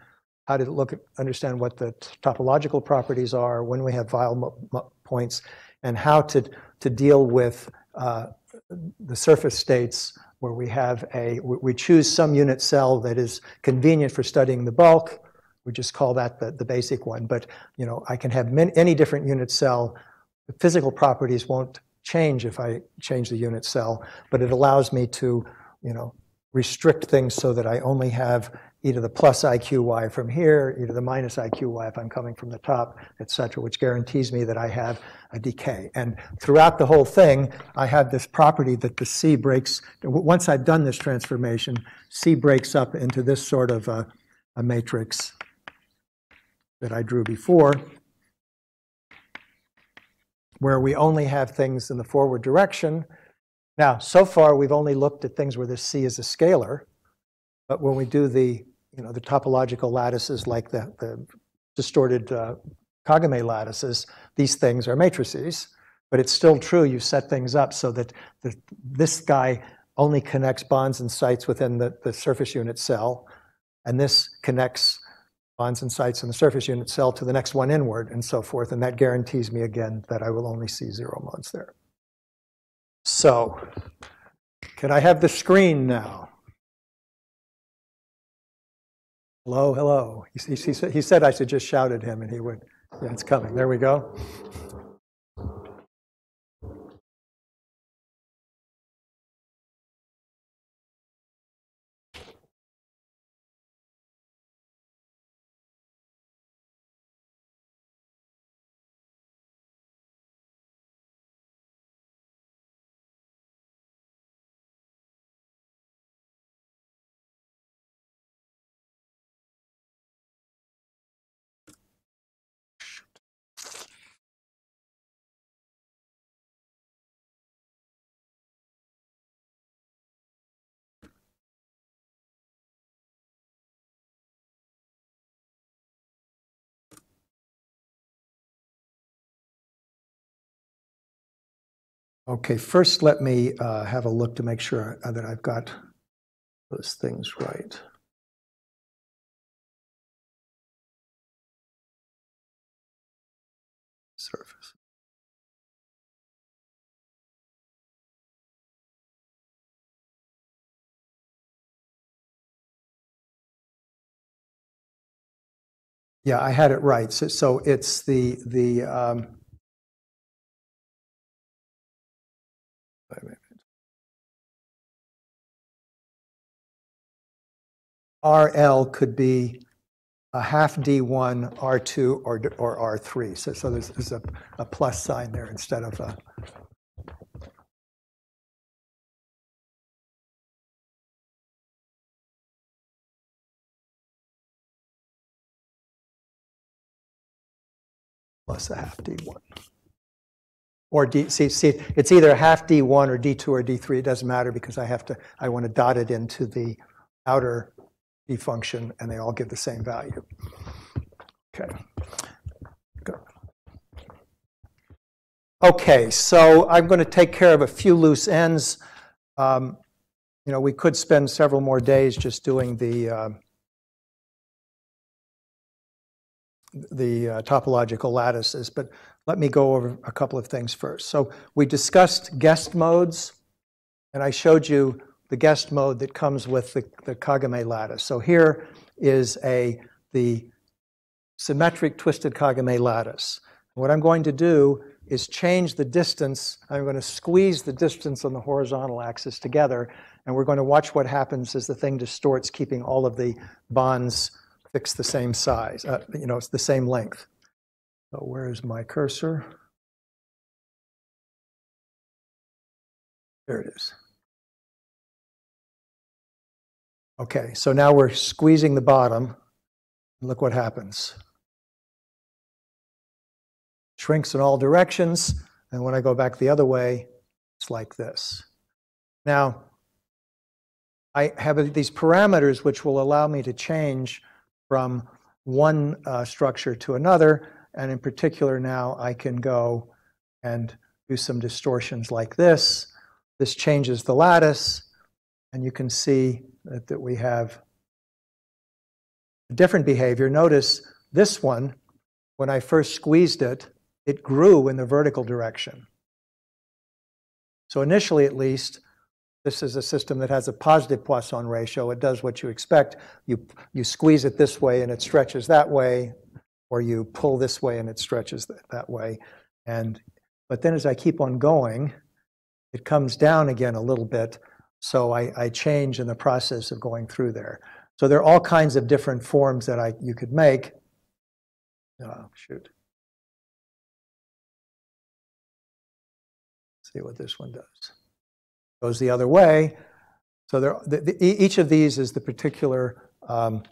how to look at, understand what the topological properties are, when we have Weyl points, and how to, to deal with uh, the surface states where we have a, we we choose some unit cell that is convenient for studying the bulk. We just call that the, the basic one. But, you know, I can have many, any different unit cell. The physical properties won't change if I change the unit cell, but it allows me to, you know, restrict things so that I only have e to the plus IQY from here, e to the minus IQY if I'm coming from the top, et cetera, which guarantees me that I have a decay. And throughout the whole thing, I have this property that the C breaks, once I've done this transformation, C breaks up into this sort of a, a matrix that I drew before, where we only have things in the forward direction. Now, so far, we've only looked at things where this C is a scalar, but when we do the, you know, the topological lattices like the, the distorted uh, Kagome lattices, these things are matrices. But it's still true, you set things up so that the, this guy only connects bonds and sites within the, the surface unit cell, and this connects bonds and sites in the surface unit cell to the next one inward, and so forth. And that guarantees me again that I will only see zero modes there. So, can I have the screen now? Hello, hello. He, he, he said- he said I should just shout at him and he would. Yeah, it's coming. There we go. Okay, first let me uh, have a look to make sure that I've got those things right. Surface. Yeah, I had it right. So, so it's the, the, um, RL could be a half D1, R2, or, or R3. So, so there's, there's a, a plus sign there instead of a. Plus a half D1. Or D, see, see, it's either half D1 or D2 or D3, it doesn't matter because I have to, I want to dot it into the outer D function and they all give the same value. Okay. Good. Okay, so I'm going to take care of a few loose ends. Um, You know, we could spend several more days just doing the, uh, the uh, topological lattices, but let me go over a couple of things first. So we discussed guest modes, and I showed you the guest mode that comes with the, the Kagome lattice. So here is a the symmetric twisted Kagome lattice. What I'm going to do is change the distance. I'm going to squeeze the distance on the horizontal axis together, and we're going to watch what happens as the thing distorts, keeping all of the bonds fixed the same size, uh, you know, it's the same length. So where is my cursor? There it is. Okay, so now we're squeezing the bottom. Look what happens. Shrinks in all directions, and when I go back the other way, it's like this. Now, I have these parameters which will allow me to change from one uh, structure to another, and in particular now I can go and do some distortions like this. This changes the lattice, and you can see that, that we have a different behavior. Notice this one, when I first squeezed it, it grew in the vertical direction. So initially, at least, this is a system that has a positive Poisson ratio. It does what you expect. You, you squeeze it this way and it stretches that way, or you pull this way and it stretches that, that way. And, but then as I keep on going, it comes down again a little bit. So I, I change in the process of going through there. So there are all kinds of different forms that I, you could make. Oh, shoot. see what this one does. Goes the other way. So there, the, the, each of these is the particular um,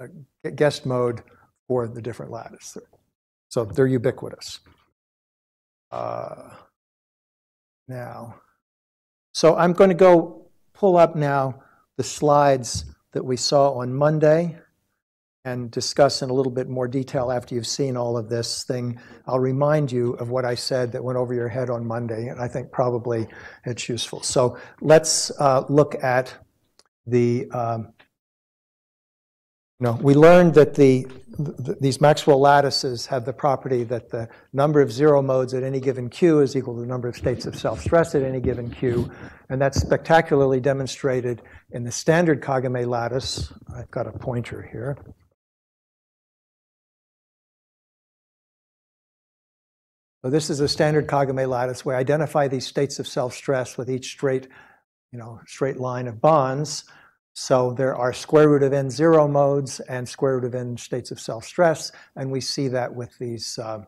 uh, guest mode for the different lattice. So they're ubiquitous. Uh, now, so I'm going to go pull up now the slides that we saw on Monday and discuss in a little bit more detail after you've seen all of this thing. I'll remind you of what I said that went over your head on Monday, and I think probably it's useful. So let's uh, look at the. Um, know, we learned that the, the, these Maxwell lattices have the property that the number of zero modes at any given q is equal to the number of states of self-stress at any given q, and that's spectacularly demonstrated in the standard Kagome lattice. I've got a pointer here. So this is a standard Kagome lattice. where I identify these states of self-stress with each straight, you know, straight line of bonds. So there are square root of n zero modes and square root of n states of self-stress, and we see that with these uh,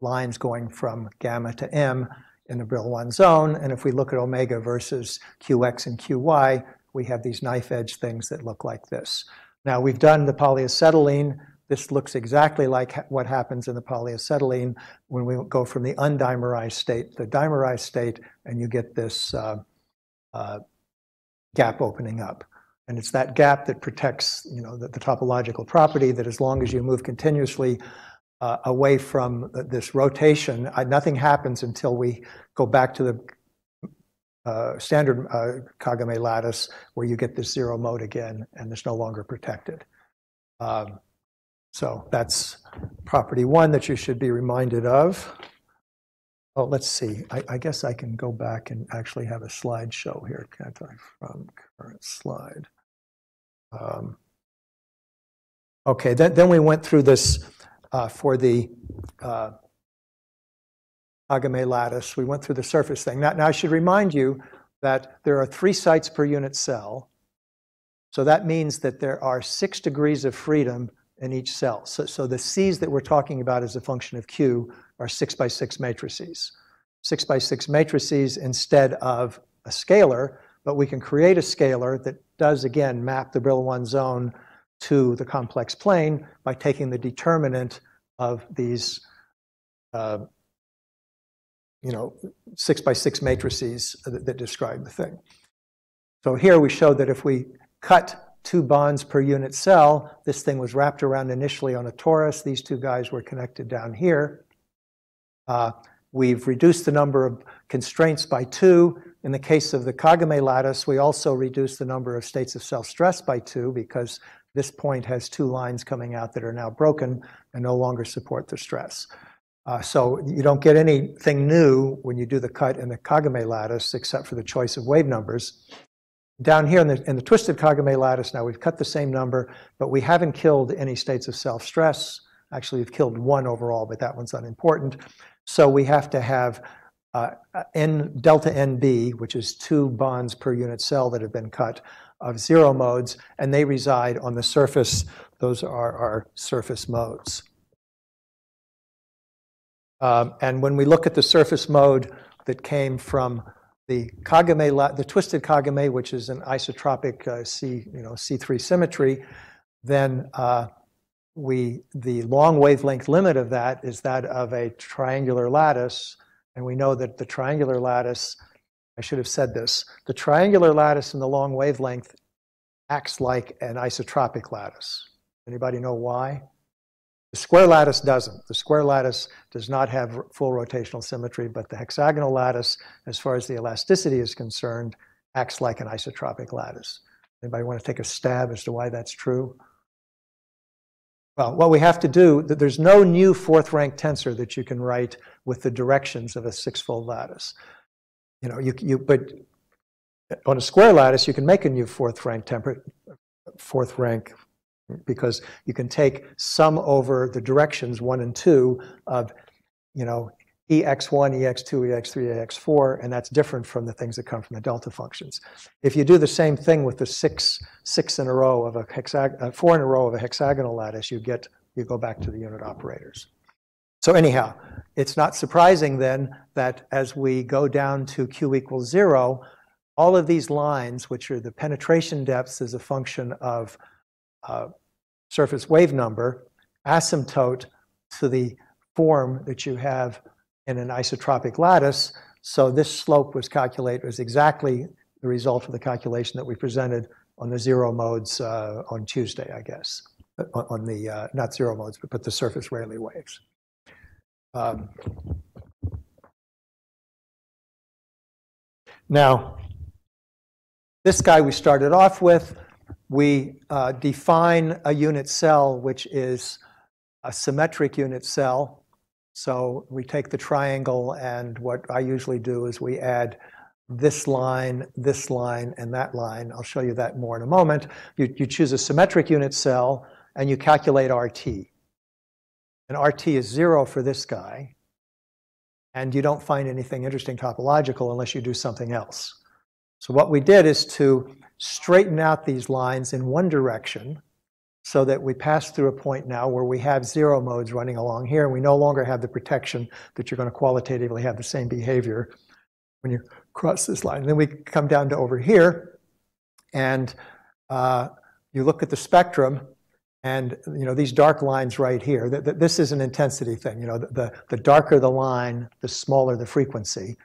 lines going from gamma to m in the Brillouin zone. And if we look at omega versus qx and qy, we have these knife edge things that look like this. Now we've done the polyacetylene this looks exactly like ha what happens in the polyacetylene when we go from the undimerized state to the dimerized state, and you get this uh, uh, gap opening up. And it's that gap that protects, you know, the, the topological property that as long as you move continuously uh, away from this rotation, nothing happens until we go back to the uh, standard uh, Kagome lattice where you get this zero mode again, and it's no longer protected. Um, so that's property one that you should be reminded of. Oh, let's see. I, I guess I can go back and actually have a slideshow here, can't I? From current slide. Um, okay, then, then we went through this uh, for the uh, Kagome lattice. We went through the surface thing. Now, now, I should remind you that there are three sites per unit cell. So that means that there are six degrees of freedom in each cell. So, so the C's that we're talking about as a function of Q are six by six matrices. Six by six matrices instead of a scalar, but we can create a scalar that does again map the Brillouin zone to the complex plane by taking the determinant of these uh, you know, six by six matrices that, that describe the thing. So here we show that if we cut two bonds per unit cell. This thing was wrapped around initially on a torus. These two guys were connected down here. Uh, we've reduced the number of constraints by two. In the case of the Kagome lattice, we also reduced the number of states of self-stress by two because this point has two lines coming out that are now broken and no longer support the stress. Uh, so you don't get anything new when you do the cut in the Kagome lattice, except for the choice of wave numbers. Down here in the, in the twisted Kagome lattice, now we've cut the same number, but we haven't killed any states of self-stress. Actually, we've killed one overall, but that one's unimportant. So we have to have delta NB, which is two bonds per unit cell that have been cut, of zero modes, and they reside on the surface. Those are our surface modes. Um, and when we look at the surface mode that came from the Kagome, the twisted Kagome, which is an isotropic uh, C, you know, C3 symmetry, then uh, we the long wavelength limit of that is that of a triangular lattice, and we know that the triangular lattice, I should have said this, the triangular lattice in the long wavelength acts like an isotropic lattice. Anybody know why? The square lattice doesn't. The square lattice does not have full rotational symmetry, but the hexagonal lattice, as far as the elasticity is concerned, acts like an isotropic lattice. Anybody want to take a stab as to why that's true? Well, what we have to do, there's no new fourth rank tensor that you can write with the directions of a six-fold lattice. You know, you, you, but on a square lattice, you can make a new fourth rank temper, fourth rank because you can take sum over the directions one and two of, you know, EX1, EX2, EX3, EX4, and that's different from the things that come from the delta functions. If you do the same thing with the six, six in a row of a hexag, uh, four in a row of a hexagonal lattice, you get, you go back to the unit operators. So anyhow, it's not surprising then that as we go down to Q equals zero, all of these lines, which are the penetration depths as a function of uh, surface wave number asymptote to the form that you have in an isotropic lattice. So this slope was calculated, was exactly the result of the calculation that we presented on the zero modes uh, on Tuesday, I guess. On, the, uh, not zero modes, but, but the surface Rayleigh waves. Um, now, this guy we started off with, we uh, define a unit cell which is a symmetric unit cell. So we take the triangle and what I usually do is we add this line, this line, and that line. I'll show you that more in a moment. You, choose a symmetric unit cell and you calculate RT. And RT is zero for this guy. And you don't find anything interesting topological unless you do something else. So what we did is to straighten out these lines in one direction so that we pass through a point now where we have zero modes running along here and we no longer have the protection that you're going to qualitatively have the same behavior when you cross this line. And then we come down to over here and uh, you look at the spectrum and you know these dark lines right here, th th this is an intensity thing. You know, the, the, the darker the line, the smaller the frequency.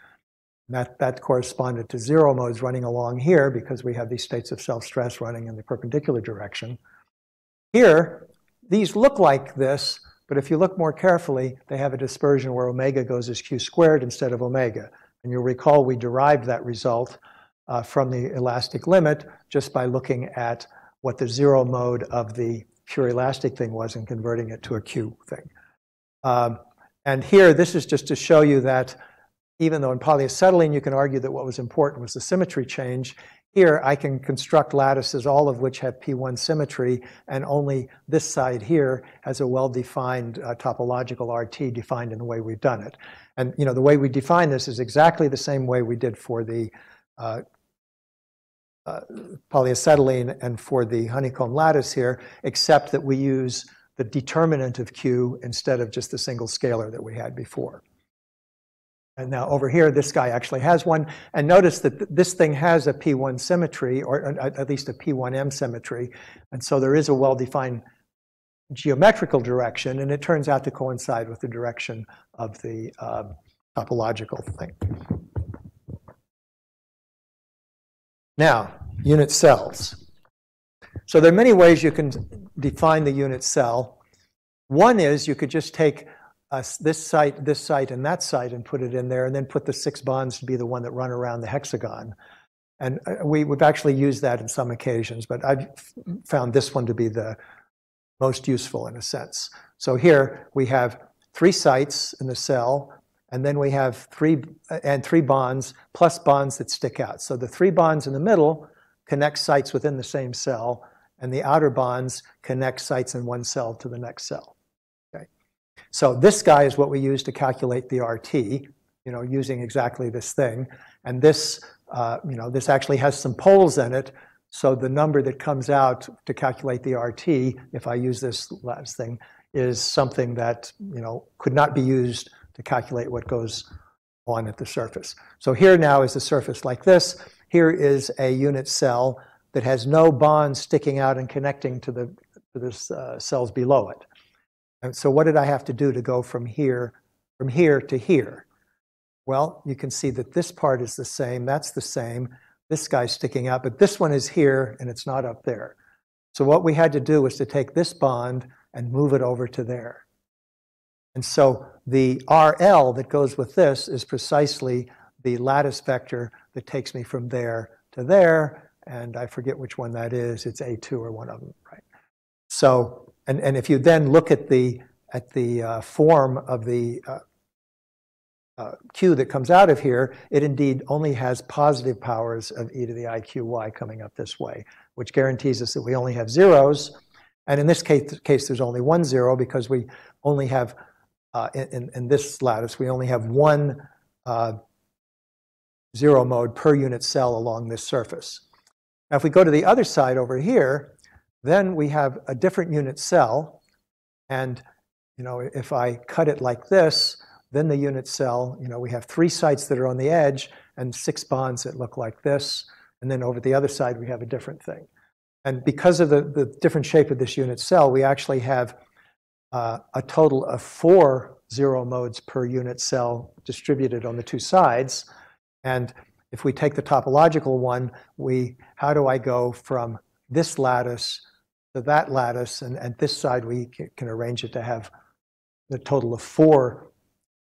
That, that corresponded to zero modes running along here because we have these states of self-stress running in the perpendicular direction. Here, these look like this, but if you look more carefully, they have a dispersion where omega goes as q squared instead of omega. And you'll recall we derived that result uh, from the elastic limit just by looking at what the zero mode of the pure elastic thing was and converting it to a q thing. Um, and here, this is just to show you that even though in polyacetylene you can argue that what was important was the symmetry change, here I can construct lattices, all of which have P1 symmetry, and only this side here has a well-defined uh, topological RT defined in the way we've done it. And you know the way we define this is exactly the same way we did for the uh, uh, polyacetylene and for the honeycomb lattice here, except that we use the determinant of Q instead of just the single scalar that we had before. And now over here, this guy actually has one. And notice that th this thing has a P1 symmetry, or at least a P1M symmetry. And so there is a well-defined geometrical direction, and it turns out to coincide with the direction of the um, topological thing. Now, unit cells. So there are many ways you can define the unit cell. One is you could just take this site, this site, and that site and put it in there, and then put the six bonds to be the one that run around the hexagon. And uh, we've actually used that in some occasions, but I've found this one to be the most useful in a sense. So here we have three sites in the cell, and then we have three and three bonds plus bonds that stick out. So the three bonds in the middle connect sites within the same cell, and the outer bonds connect sites in one cell to the next cell. So this guy is what we use to calculate the RT, you know, using exactly this thing. And this, uh, you know, this actually has some poles in it. So the number that comes out to calculate the RT, if I use this last thing, is something that, you know, could not be used to calculate what goes on at the surface. So here now is the surface like this. Here is a unit cell that has no bonds sticking out and connecting to the to the uh, cells below it. And so what did I have to do to go from here from here to here? Well, you can see that this part is the same, that's the same, this guy's sticking out, but this one is here and it's not up there. So what we had to do was to take this bond and move it over to there. And so the RL that goes with this is precisely the lattice vector that takes me from there to there, and I forget which one that is. It's A2 or one of them, right? So, and, and if you then look at the, at the uh, form of the uh, uh, q that comes out of here, it indeed only has positive powers of e to the iqy coming up this way, which guarantees us that we only have zeros. And in this case, case there's only one zero because we only have uh, in, in, this lattice, we only have one uh, zero mode per unit cell along this surface. Now, if we go to the other side over here, then we have a different unit cell. And, you know, if I cut it like this, then the unit cell, you know, we have three sites that are on the edge and six bonds that look like this. And then over the other side, we have a different thing. And because of the, the different shape of this unit cell, we actually have uh, a total of four zero modes per unit cell distributed on the two sides. And if we take the topological one, we, how do I go from this lattice to that lattice? And at this side, we can arrange it to have the total of four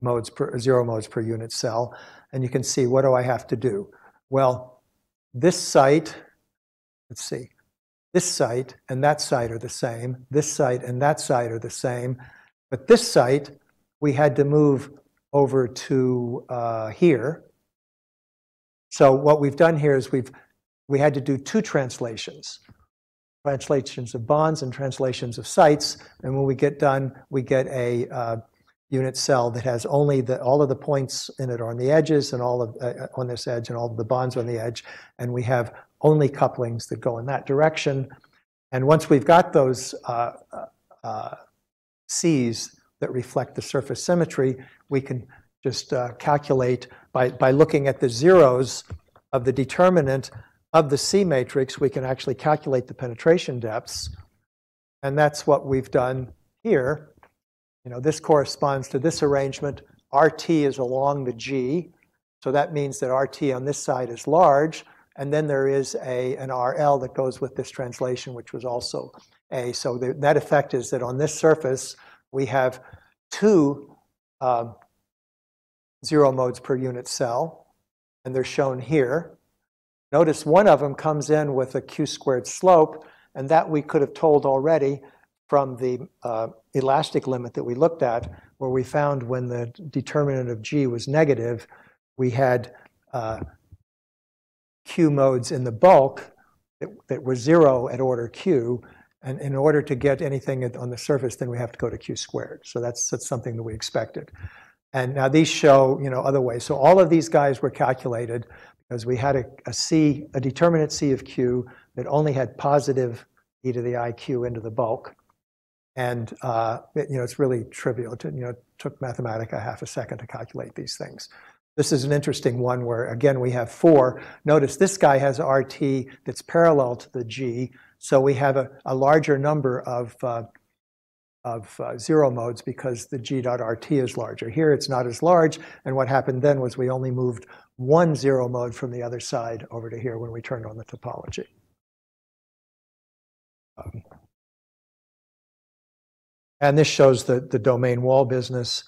modes per, zero modes per unit cell. And you can see, what do I have to do? Well, this site, let's see, this site and that site are the same. This site and that site are the same. But this site, we had to move over to uh, here. So what we've done here is we've we had to do two translations, translations of bonds and translations of sites. And when we get done, we get a uh, unit cell that has only the all of the points in it are on the edges and all of uh, on this edge and all of the bonds on the edge. And we have only couplings that go in that direction. And once we've got those uh, uh, C's that reflect the surface symmetry, we can just uh, calculate by, by looking at the zeros of the determinant of the C matrix, we can actually calculate the penetration depths. And that's what we've done here. You know, this corresponds to this arrangement. RT is along the G, so that means that RT on this side is large. And then there is a, an RL that goes with this translation, which was also A. So the net effect is that on this surface, we have two uh, zero modes per unit cell, and they're shown here. Notice one of them comes in with a q squared slope, and that we could have told already from the uh, elastic limit that we looked at, where we found when the determinant of g was negative, we had uh, Q modes in the bulk that, that were zero at order Q. And in order to get anything on the surface, then we have to go to Q squared. So that's, that's something that we expected. And now these show, you know, other ways. So all of these guys were calculated because we had a, a C, a determinant C of Q that only had positive e to the IQ into the bulk. And, uh, it, you know, it's really trivial. It, you know, it took Mathematica half a second to calculate these things. This is an interesting one where, again, we have four. Notice this guy has RT that's parallel to the G, so we have a, a larger number of, uh, of uh, zero modes because the G dot RT is larger. Here it's not as large, and what happened then was we only moved one zero mode from the other side over to here when we turned on the topology. Um, and this shows the, the domain wall business.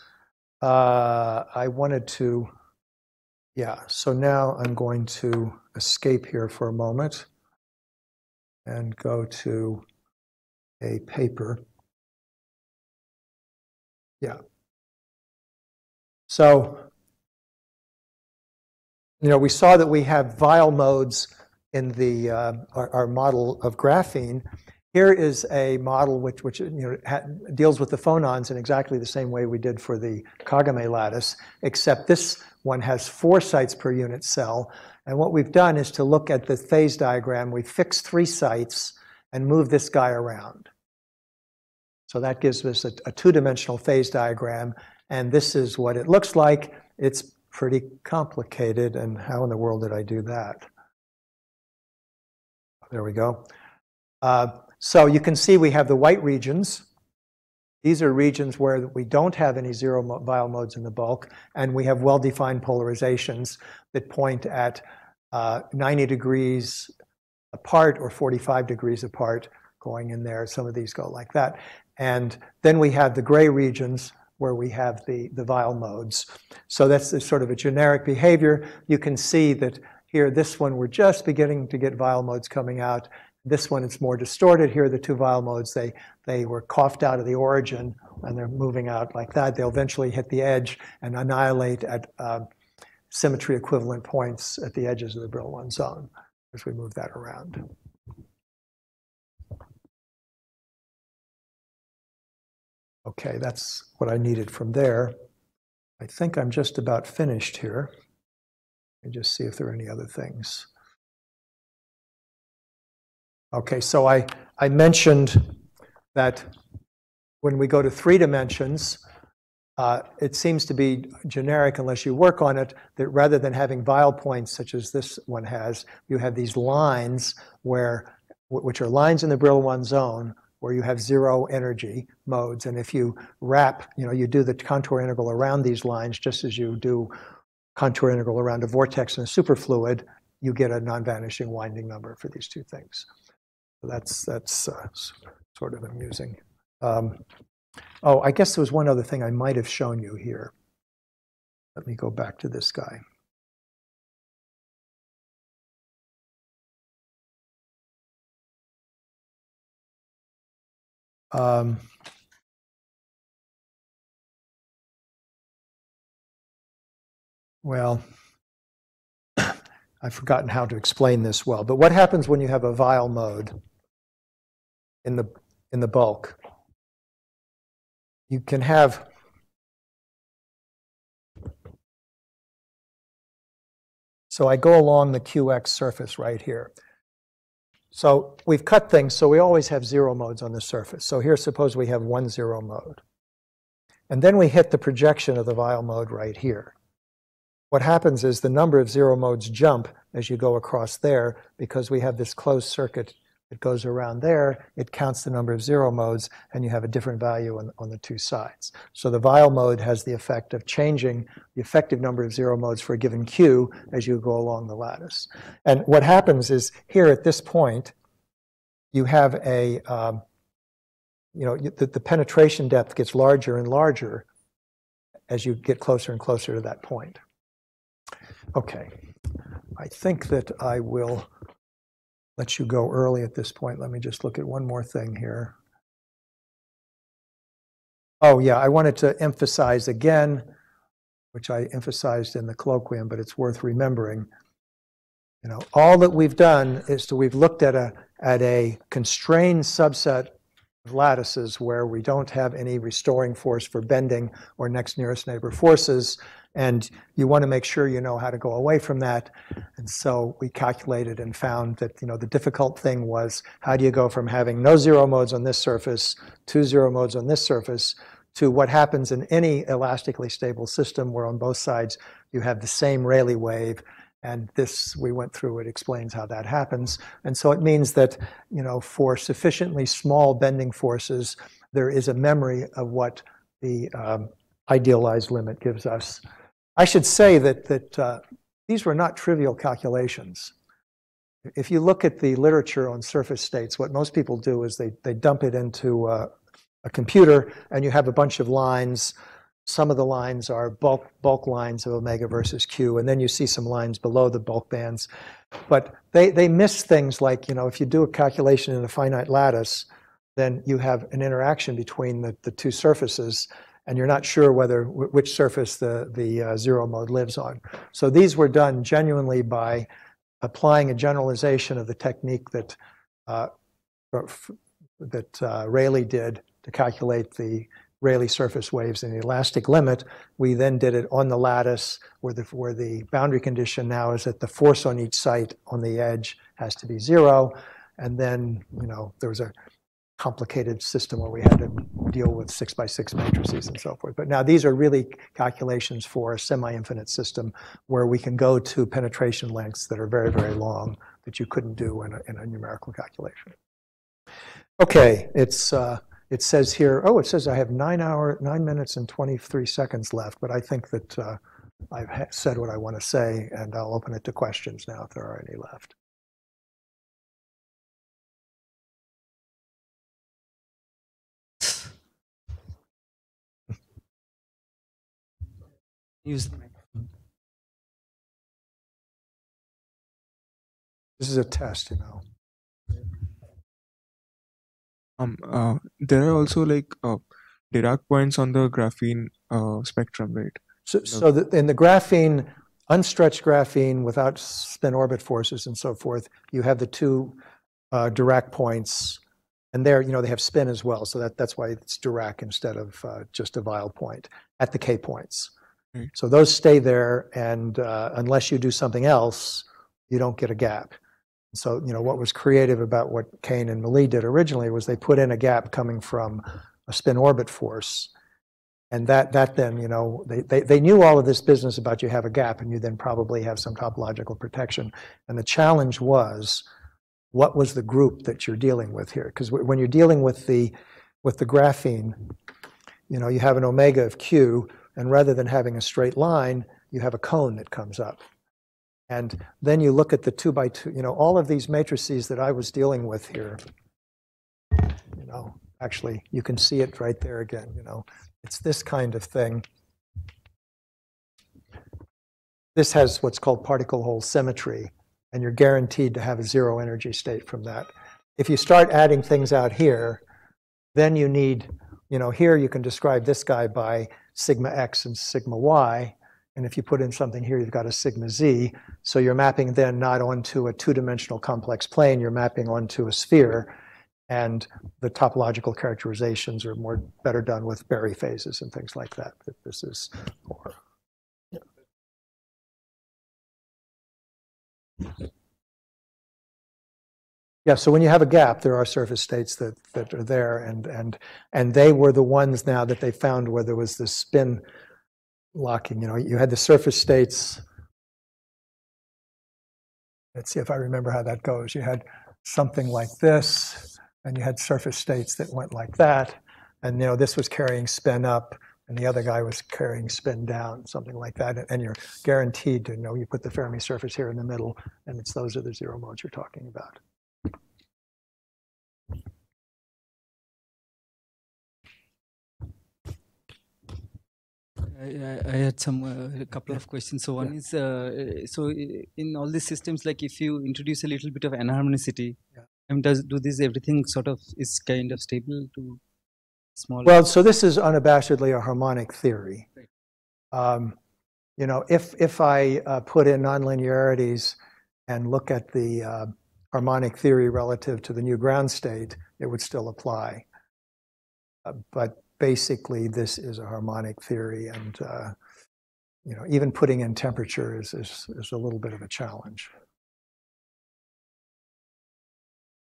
Uh, I wanted to yeah, so now I'm going to escape here for a moment and go to a paper. Yeah, So, you know, we saw that we have Weyl modes in the uh, our, our model of graphene. Here is a model which, which you know, ha- deals with the phonons in exactly the same way we did for the Kagome lattice, except this one has four sites per unit cell. And what we've done is to look at the phase diagram. We fixed three sites and moved this guy around. So that gives us a, two-dimensional phase diagram, and this is what it looks like. It's pretty complicated, and how in the world did I do that? There we go. Uh, so you can see we have the white regions. These are regions where we don't have any zero Weyl modes in the bulk, and we have well-defined polarizations that point at uh, 90 degrees apart or 45 degrees apart going in there. Some of these go like that. And then we have the gray regions where we have the, the Weyl modes. So that's sort of a generic behavior. You can see that here, this one, we're just beginning to get Weyl modes coming out. This one, it's more distorted. Here, the two Weyl modes, they, they were coughed out of the origin and they're moving out like that. They'll eventually hit the edge and annihilate at uh, symmetry equivalent points at the edges of the Brillouin zone as we move that around. Okay, that's what I needed from there. I think I'm just about finished here. And just see if there are any other things. Okay, so I, I mentioned that when we go to three dimensions, uh, it seems to be generic unless you work on it, that rather than having Weyl points such as this one has, you have these lines where, which are lines in the Brillouin zone, where you have zero energy modes. And if you wrap, you know, you do the contour integral around these lines, just as you do contour integral around a vortex and a superfluid, you get a non-vanishing winding number for these two things. That's that's uh, sort of amusing. Um, oh, I guess there was one other thing I might have shown you here. Let me go back to this guy. Um, well, I've forgotten how to explain this well, but what happens when you have a Weyl mode in the, in the bulk? You can have So I go along the QX surface right here. So we've cut things, so we always have zero modes on the surface. So here, suppose we have one zero mode. And then we hit the projection of the Weyl mode right here. What happens is the number of zero modes jump as you go across there because we have this closed circuit that goes around there. It counts the number of zero modes, and you have a different value on, on the two sides. So the Weyl mode has the effect of changing the effective number of zero modes for a given Q as you go along the lattice. And what happens is here at this point, you have a, um, you know, the, the penetration depth gets larger and larger as you get closer and closer to that point. Okay, I think that I will let you go early at this point. Let me just look at one more thing here. Oh, yeah, I wanted to emphasize again, which I emphasized in the colloquium, but it's worth remembering. You know, all that we've done is to we've looked at a at a constrained subset of lattices where we don't have any restoring force for bending or next nearest neighbor forces, and you want to make sure you know how to go away from that. And so we calculated and found that you know the difficult thing was how do you go from having no zero modes on this surface, two zero modes on this surface, to what happens in any elastically stable system where on both sides you have the same Rayleigh wave. And this, we went through, it explains how that happens. And so it means that, you know, for sufficiently small bending forces, there is a memory of what the um, idealized limit gives us. I should say that, that uh, these were not trivial calculations. If you look at the literature on surface states, what most people do is they, they dump it into uh, a computer and you have a bunch of lines. Some of the lines are bulk, bulk lines of omega versus Q, and then you see some lines below the bulk bands. But they, they miss things like, you know, if you do a calculation in a finite lattice, then you have an interaction between the, the two surfaces, and you're not sure whether, which surface the, the uh, zero mode lives on. So these were done genuinely by applying a generalization of the technique that, uh, that uh, Rayleigh did to calculate the Rayleigh surface waves in the elastic limit. We then did it on the lattice where the, where the boundary condition now is that the force on each site on the edge has to be zero. And then, you know, there was a complicated system where we had to deal with six by six matrices and so forth. But now these are really calculations for a semi-infinite system where we can go to penetration lengths that are very, very long that you couldn't do in a, in a numerical calculation. Okay, it's, uh, it says here, oh, it says I have nine hour, nine minutes and 23 seconds left, but I think that uh, I've said what I want to say, and I'll open it to questions now if there are any left. Use the microphone. This is a test, you know. Um, uh, there are also like uh, Dirac points on the graphene uh, spectrum, right? So, so that in the graphene, unstretched graphene without spin orbit forces and so forth, you have the two uh, Dirac points, and there, you know, they have spin as well. So that, that's why it's Dirac instead of uh, just a Weyl point at the K points. So those stay there, and uh, unless you do something else, you don't get a gap. So, you know, what was creative about what Kane and Mele did originally was they put in a gap coming from a spin orbit force. And that, that then, you know, they, they, they knew all of this business about you have a gap and you then probably have some topological protection. And the challenge was, what was the group that you're dealing with here? Because when you're dealing with the, with the graphene, you know, you have an omega of Q, and rather than having a straight line, you have a cone that comes up. And then you look at the two by two, you know, all of these matrices that I was dealing with here, you know, actually, you can see it right there again, you know, it's this kind of thing. This has what's called particle hole symmetry, and you're guaranteed to have a zero energy state from that. If you start adding things out here, then you need, you know, here you can describe this guy by sigma x and sigma y, and if you put in something here, you've got a sigma z. So you're mapping then not onto a two-dimensional complex plane, you're mapping onto a sphere. And the topological characterizations are more better done with Berry phases and things like that. That This is more. Yeah, so when you have a gap, there are surface states that, that are there, and, and, and they were the ones now that they found where there was this spin locking, you know, you had the surface states. Let's see if I remember how that goes. You had something like this, and you had surface states that went like that, and, you know, this was carrying spin up, and the other guy was carrying spin down, something like that, and- you're guaranteed to, know, you put the Fermi surface here in the middle, and it's, those are the zero modes you're talking about. I, I- I had some uh, a couple of questions. So one is uh, so in all these systems, like if you introduce a little bit of anharmonicity, Yeah. I mean, does do this everything sort of is kind of stable to small? Well, so this is unabashedly a harmonic theory. Right. Um, You know, if, if I uh, put in nonlinearities and look at the uh, harmonic theory relative to the new ground state, it would still apply. Uh, But basically, this is a harmonic theory, and, uh, you know, even putting in temperature is, is, is a little bit of a challenge.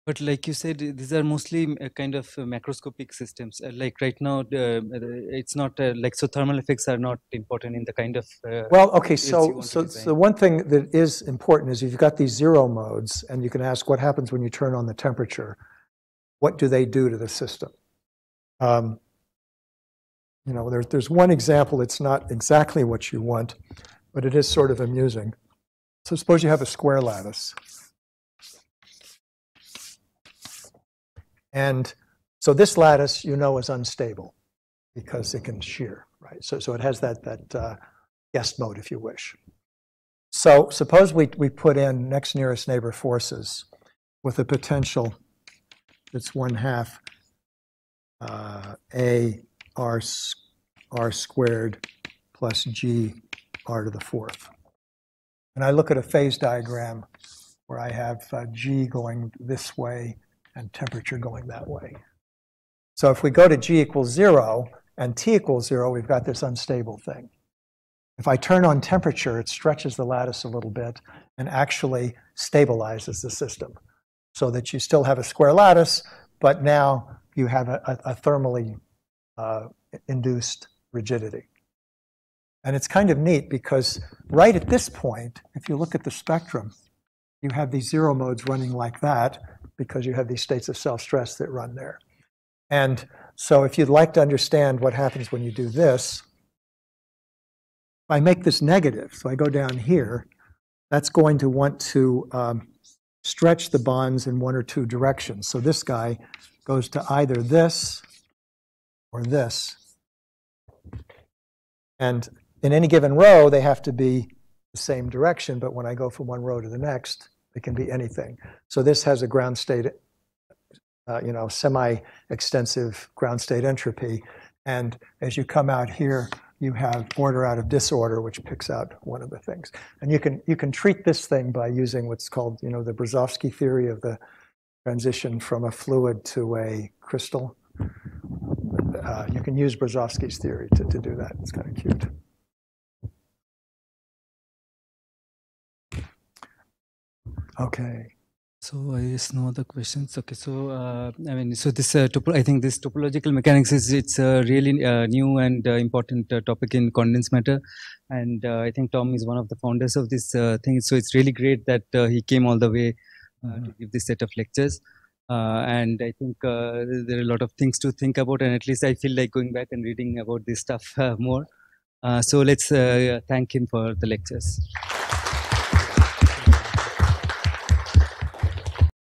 But like you said, these are mostly kind of uh, macroscopic systems. Uh, like right now, uh, it's not uh, like so thermal effects are not important in the kind of. Uh, Well, okay, so, so, so one thing that is important is if you've got these zero modes, and you can ask what happens when you turn on the temperature? What do they do to the system? Um, You know, there's, there's one example, it's not exactly what you want, but it is sort of amusing. So suppose you have a square lattice. And so this lattice, you know, is unstable because it can shear, right? So, so it has that, that uh, guest mode, if you wish. So suppose we, we put in next nearest neighbor forces with a potential that's one half uh, A R r squared plus g r to the fourth. And I look at a phase diagram where I have uh, g going this way and temperature going that way. So if we go to g equals zero and t equals zero, we've got this unstable thing. If I turn on temperature, it stretches the lattice a little bit and actually stabilizes the system so that you still have a square lattice, but now you have a, a, a thermally uh, induced rigidity. And it's kind of neat because right at this point, if you look at the spectrum, you have these zero modes running like that because you have these states of self-stress that run there. And so if you'd like to understand what happens when you do this, if I make this negative, so I go down here, that's going to want to um, stretch the bonds in one or two directions. So this guy goes to either this or this. And in any given row, they have to be the same direction, but when I go from one row to the next, it can be anything. So this has a ground state, uh, you know, semi-extensive ground state entropy. And as you come out here, you have order out of disorder, which picks out one of the things. And you can, you can treat this thing by using what's called, you know, the Brazovskii theory of the transition from a fluid to a crystal. Uh, you can use Brazovskii's theory to, to do that. It's kind of cute. Okay. So I guess no other questions. Okay, so uh, I mean, so this uh, I think this topological mechanics is it's a really uh, new and uh, important uh, topic in condensed matter, and uh, I think Tom is one of the founders of this uh, thing. So it's really great that uh, he came all the way uh, to give this set of lectures. Uh, and I think uh, there are a lot of things to think about, and at least I feel like going back and reading about this stuff uh, more. Uh, so let's uh, thank him for the lectures.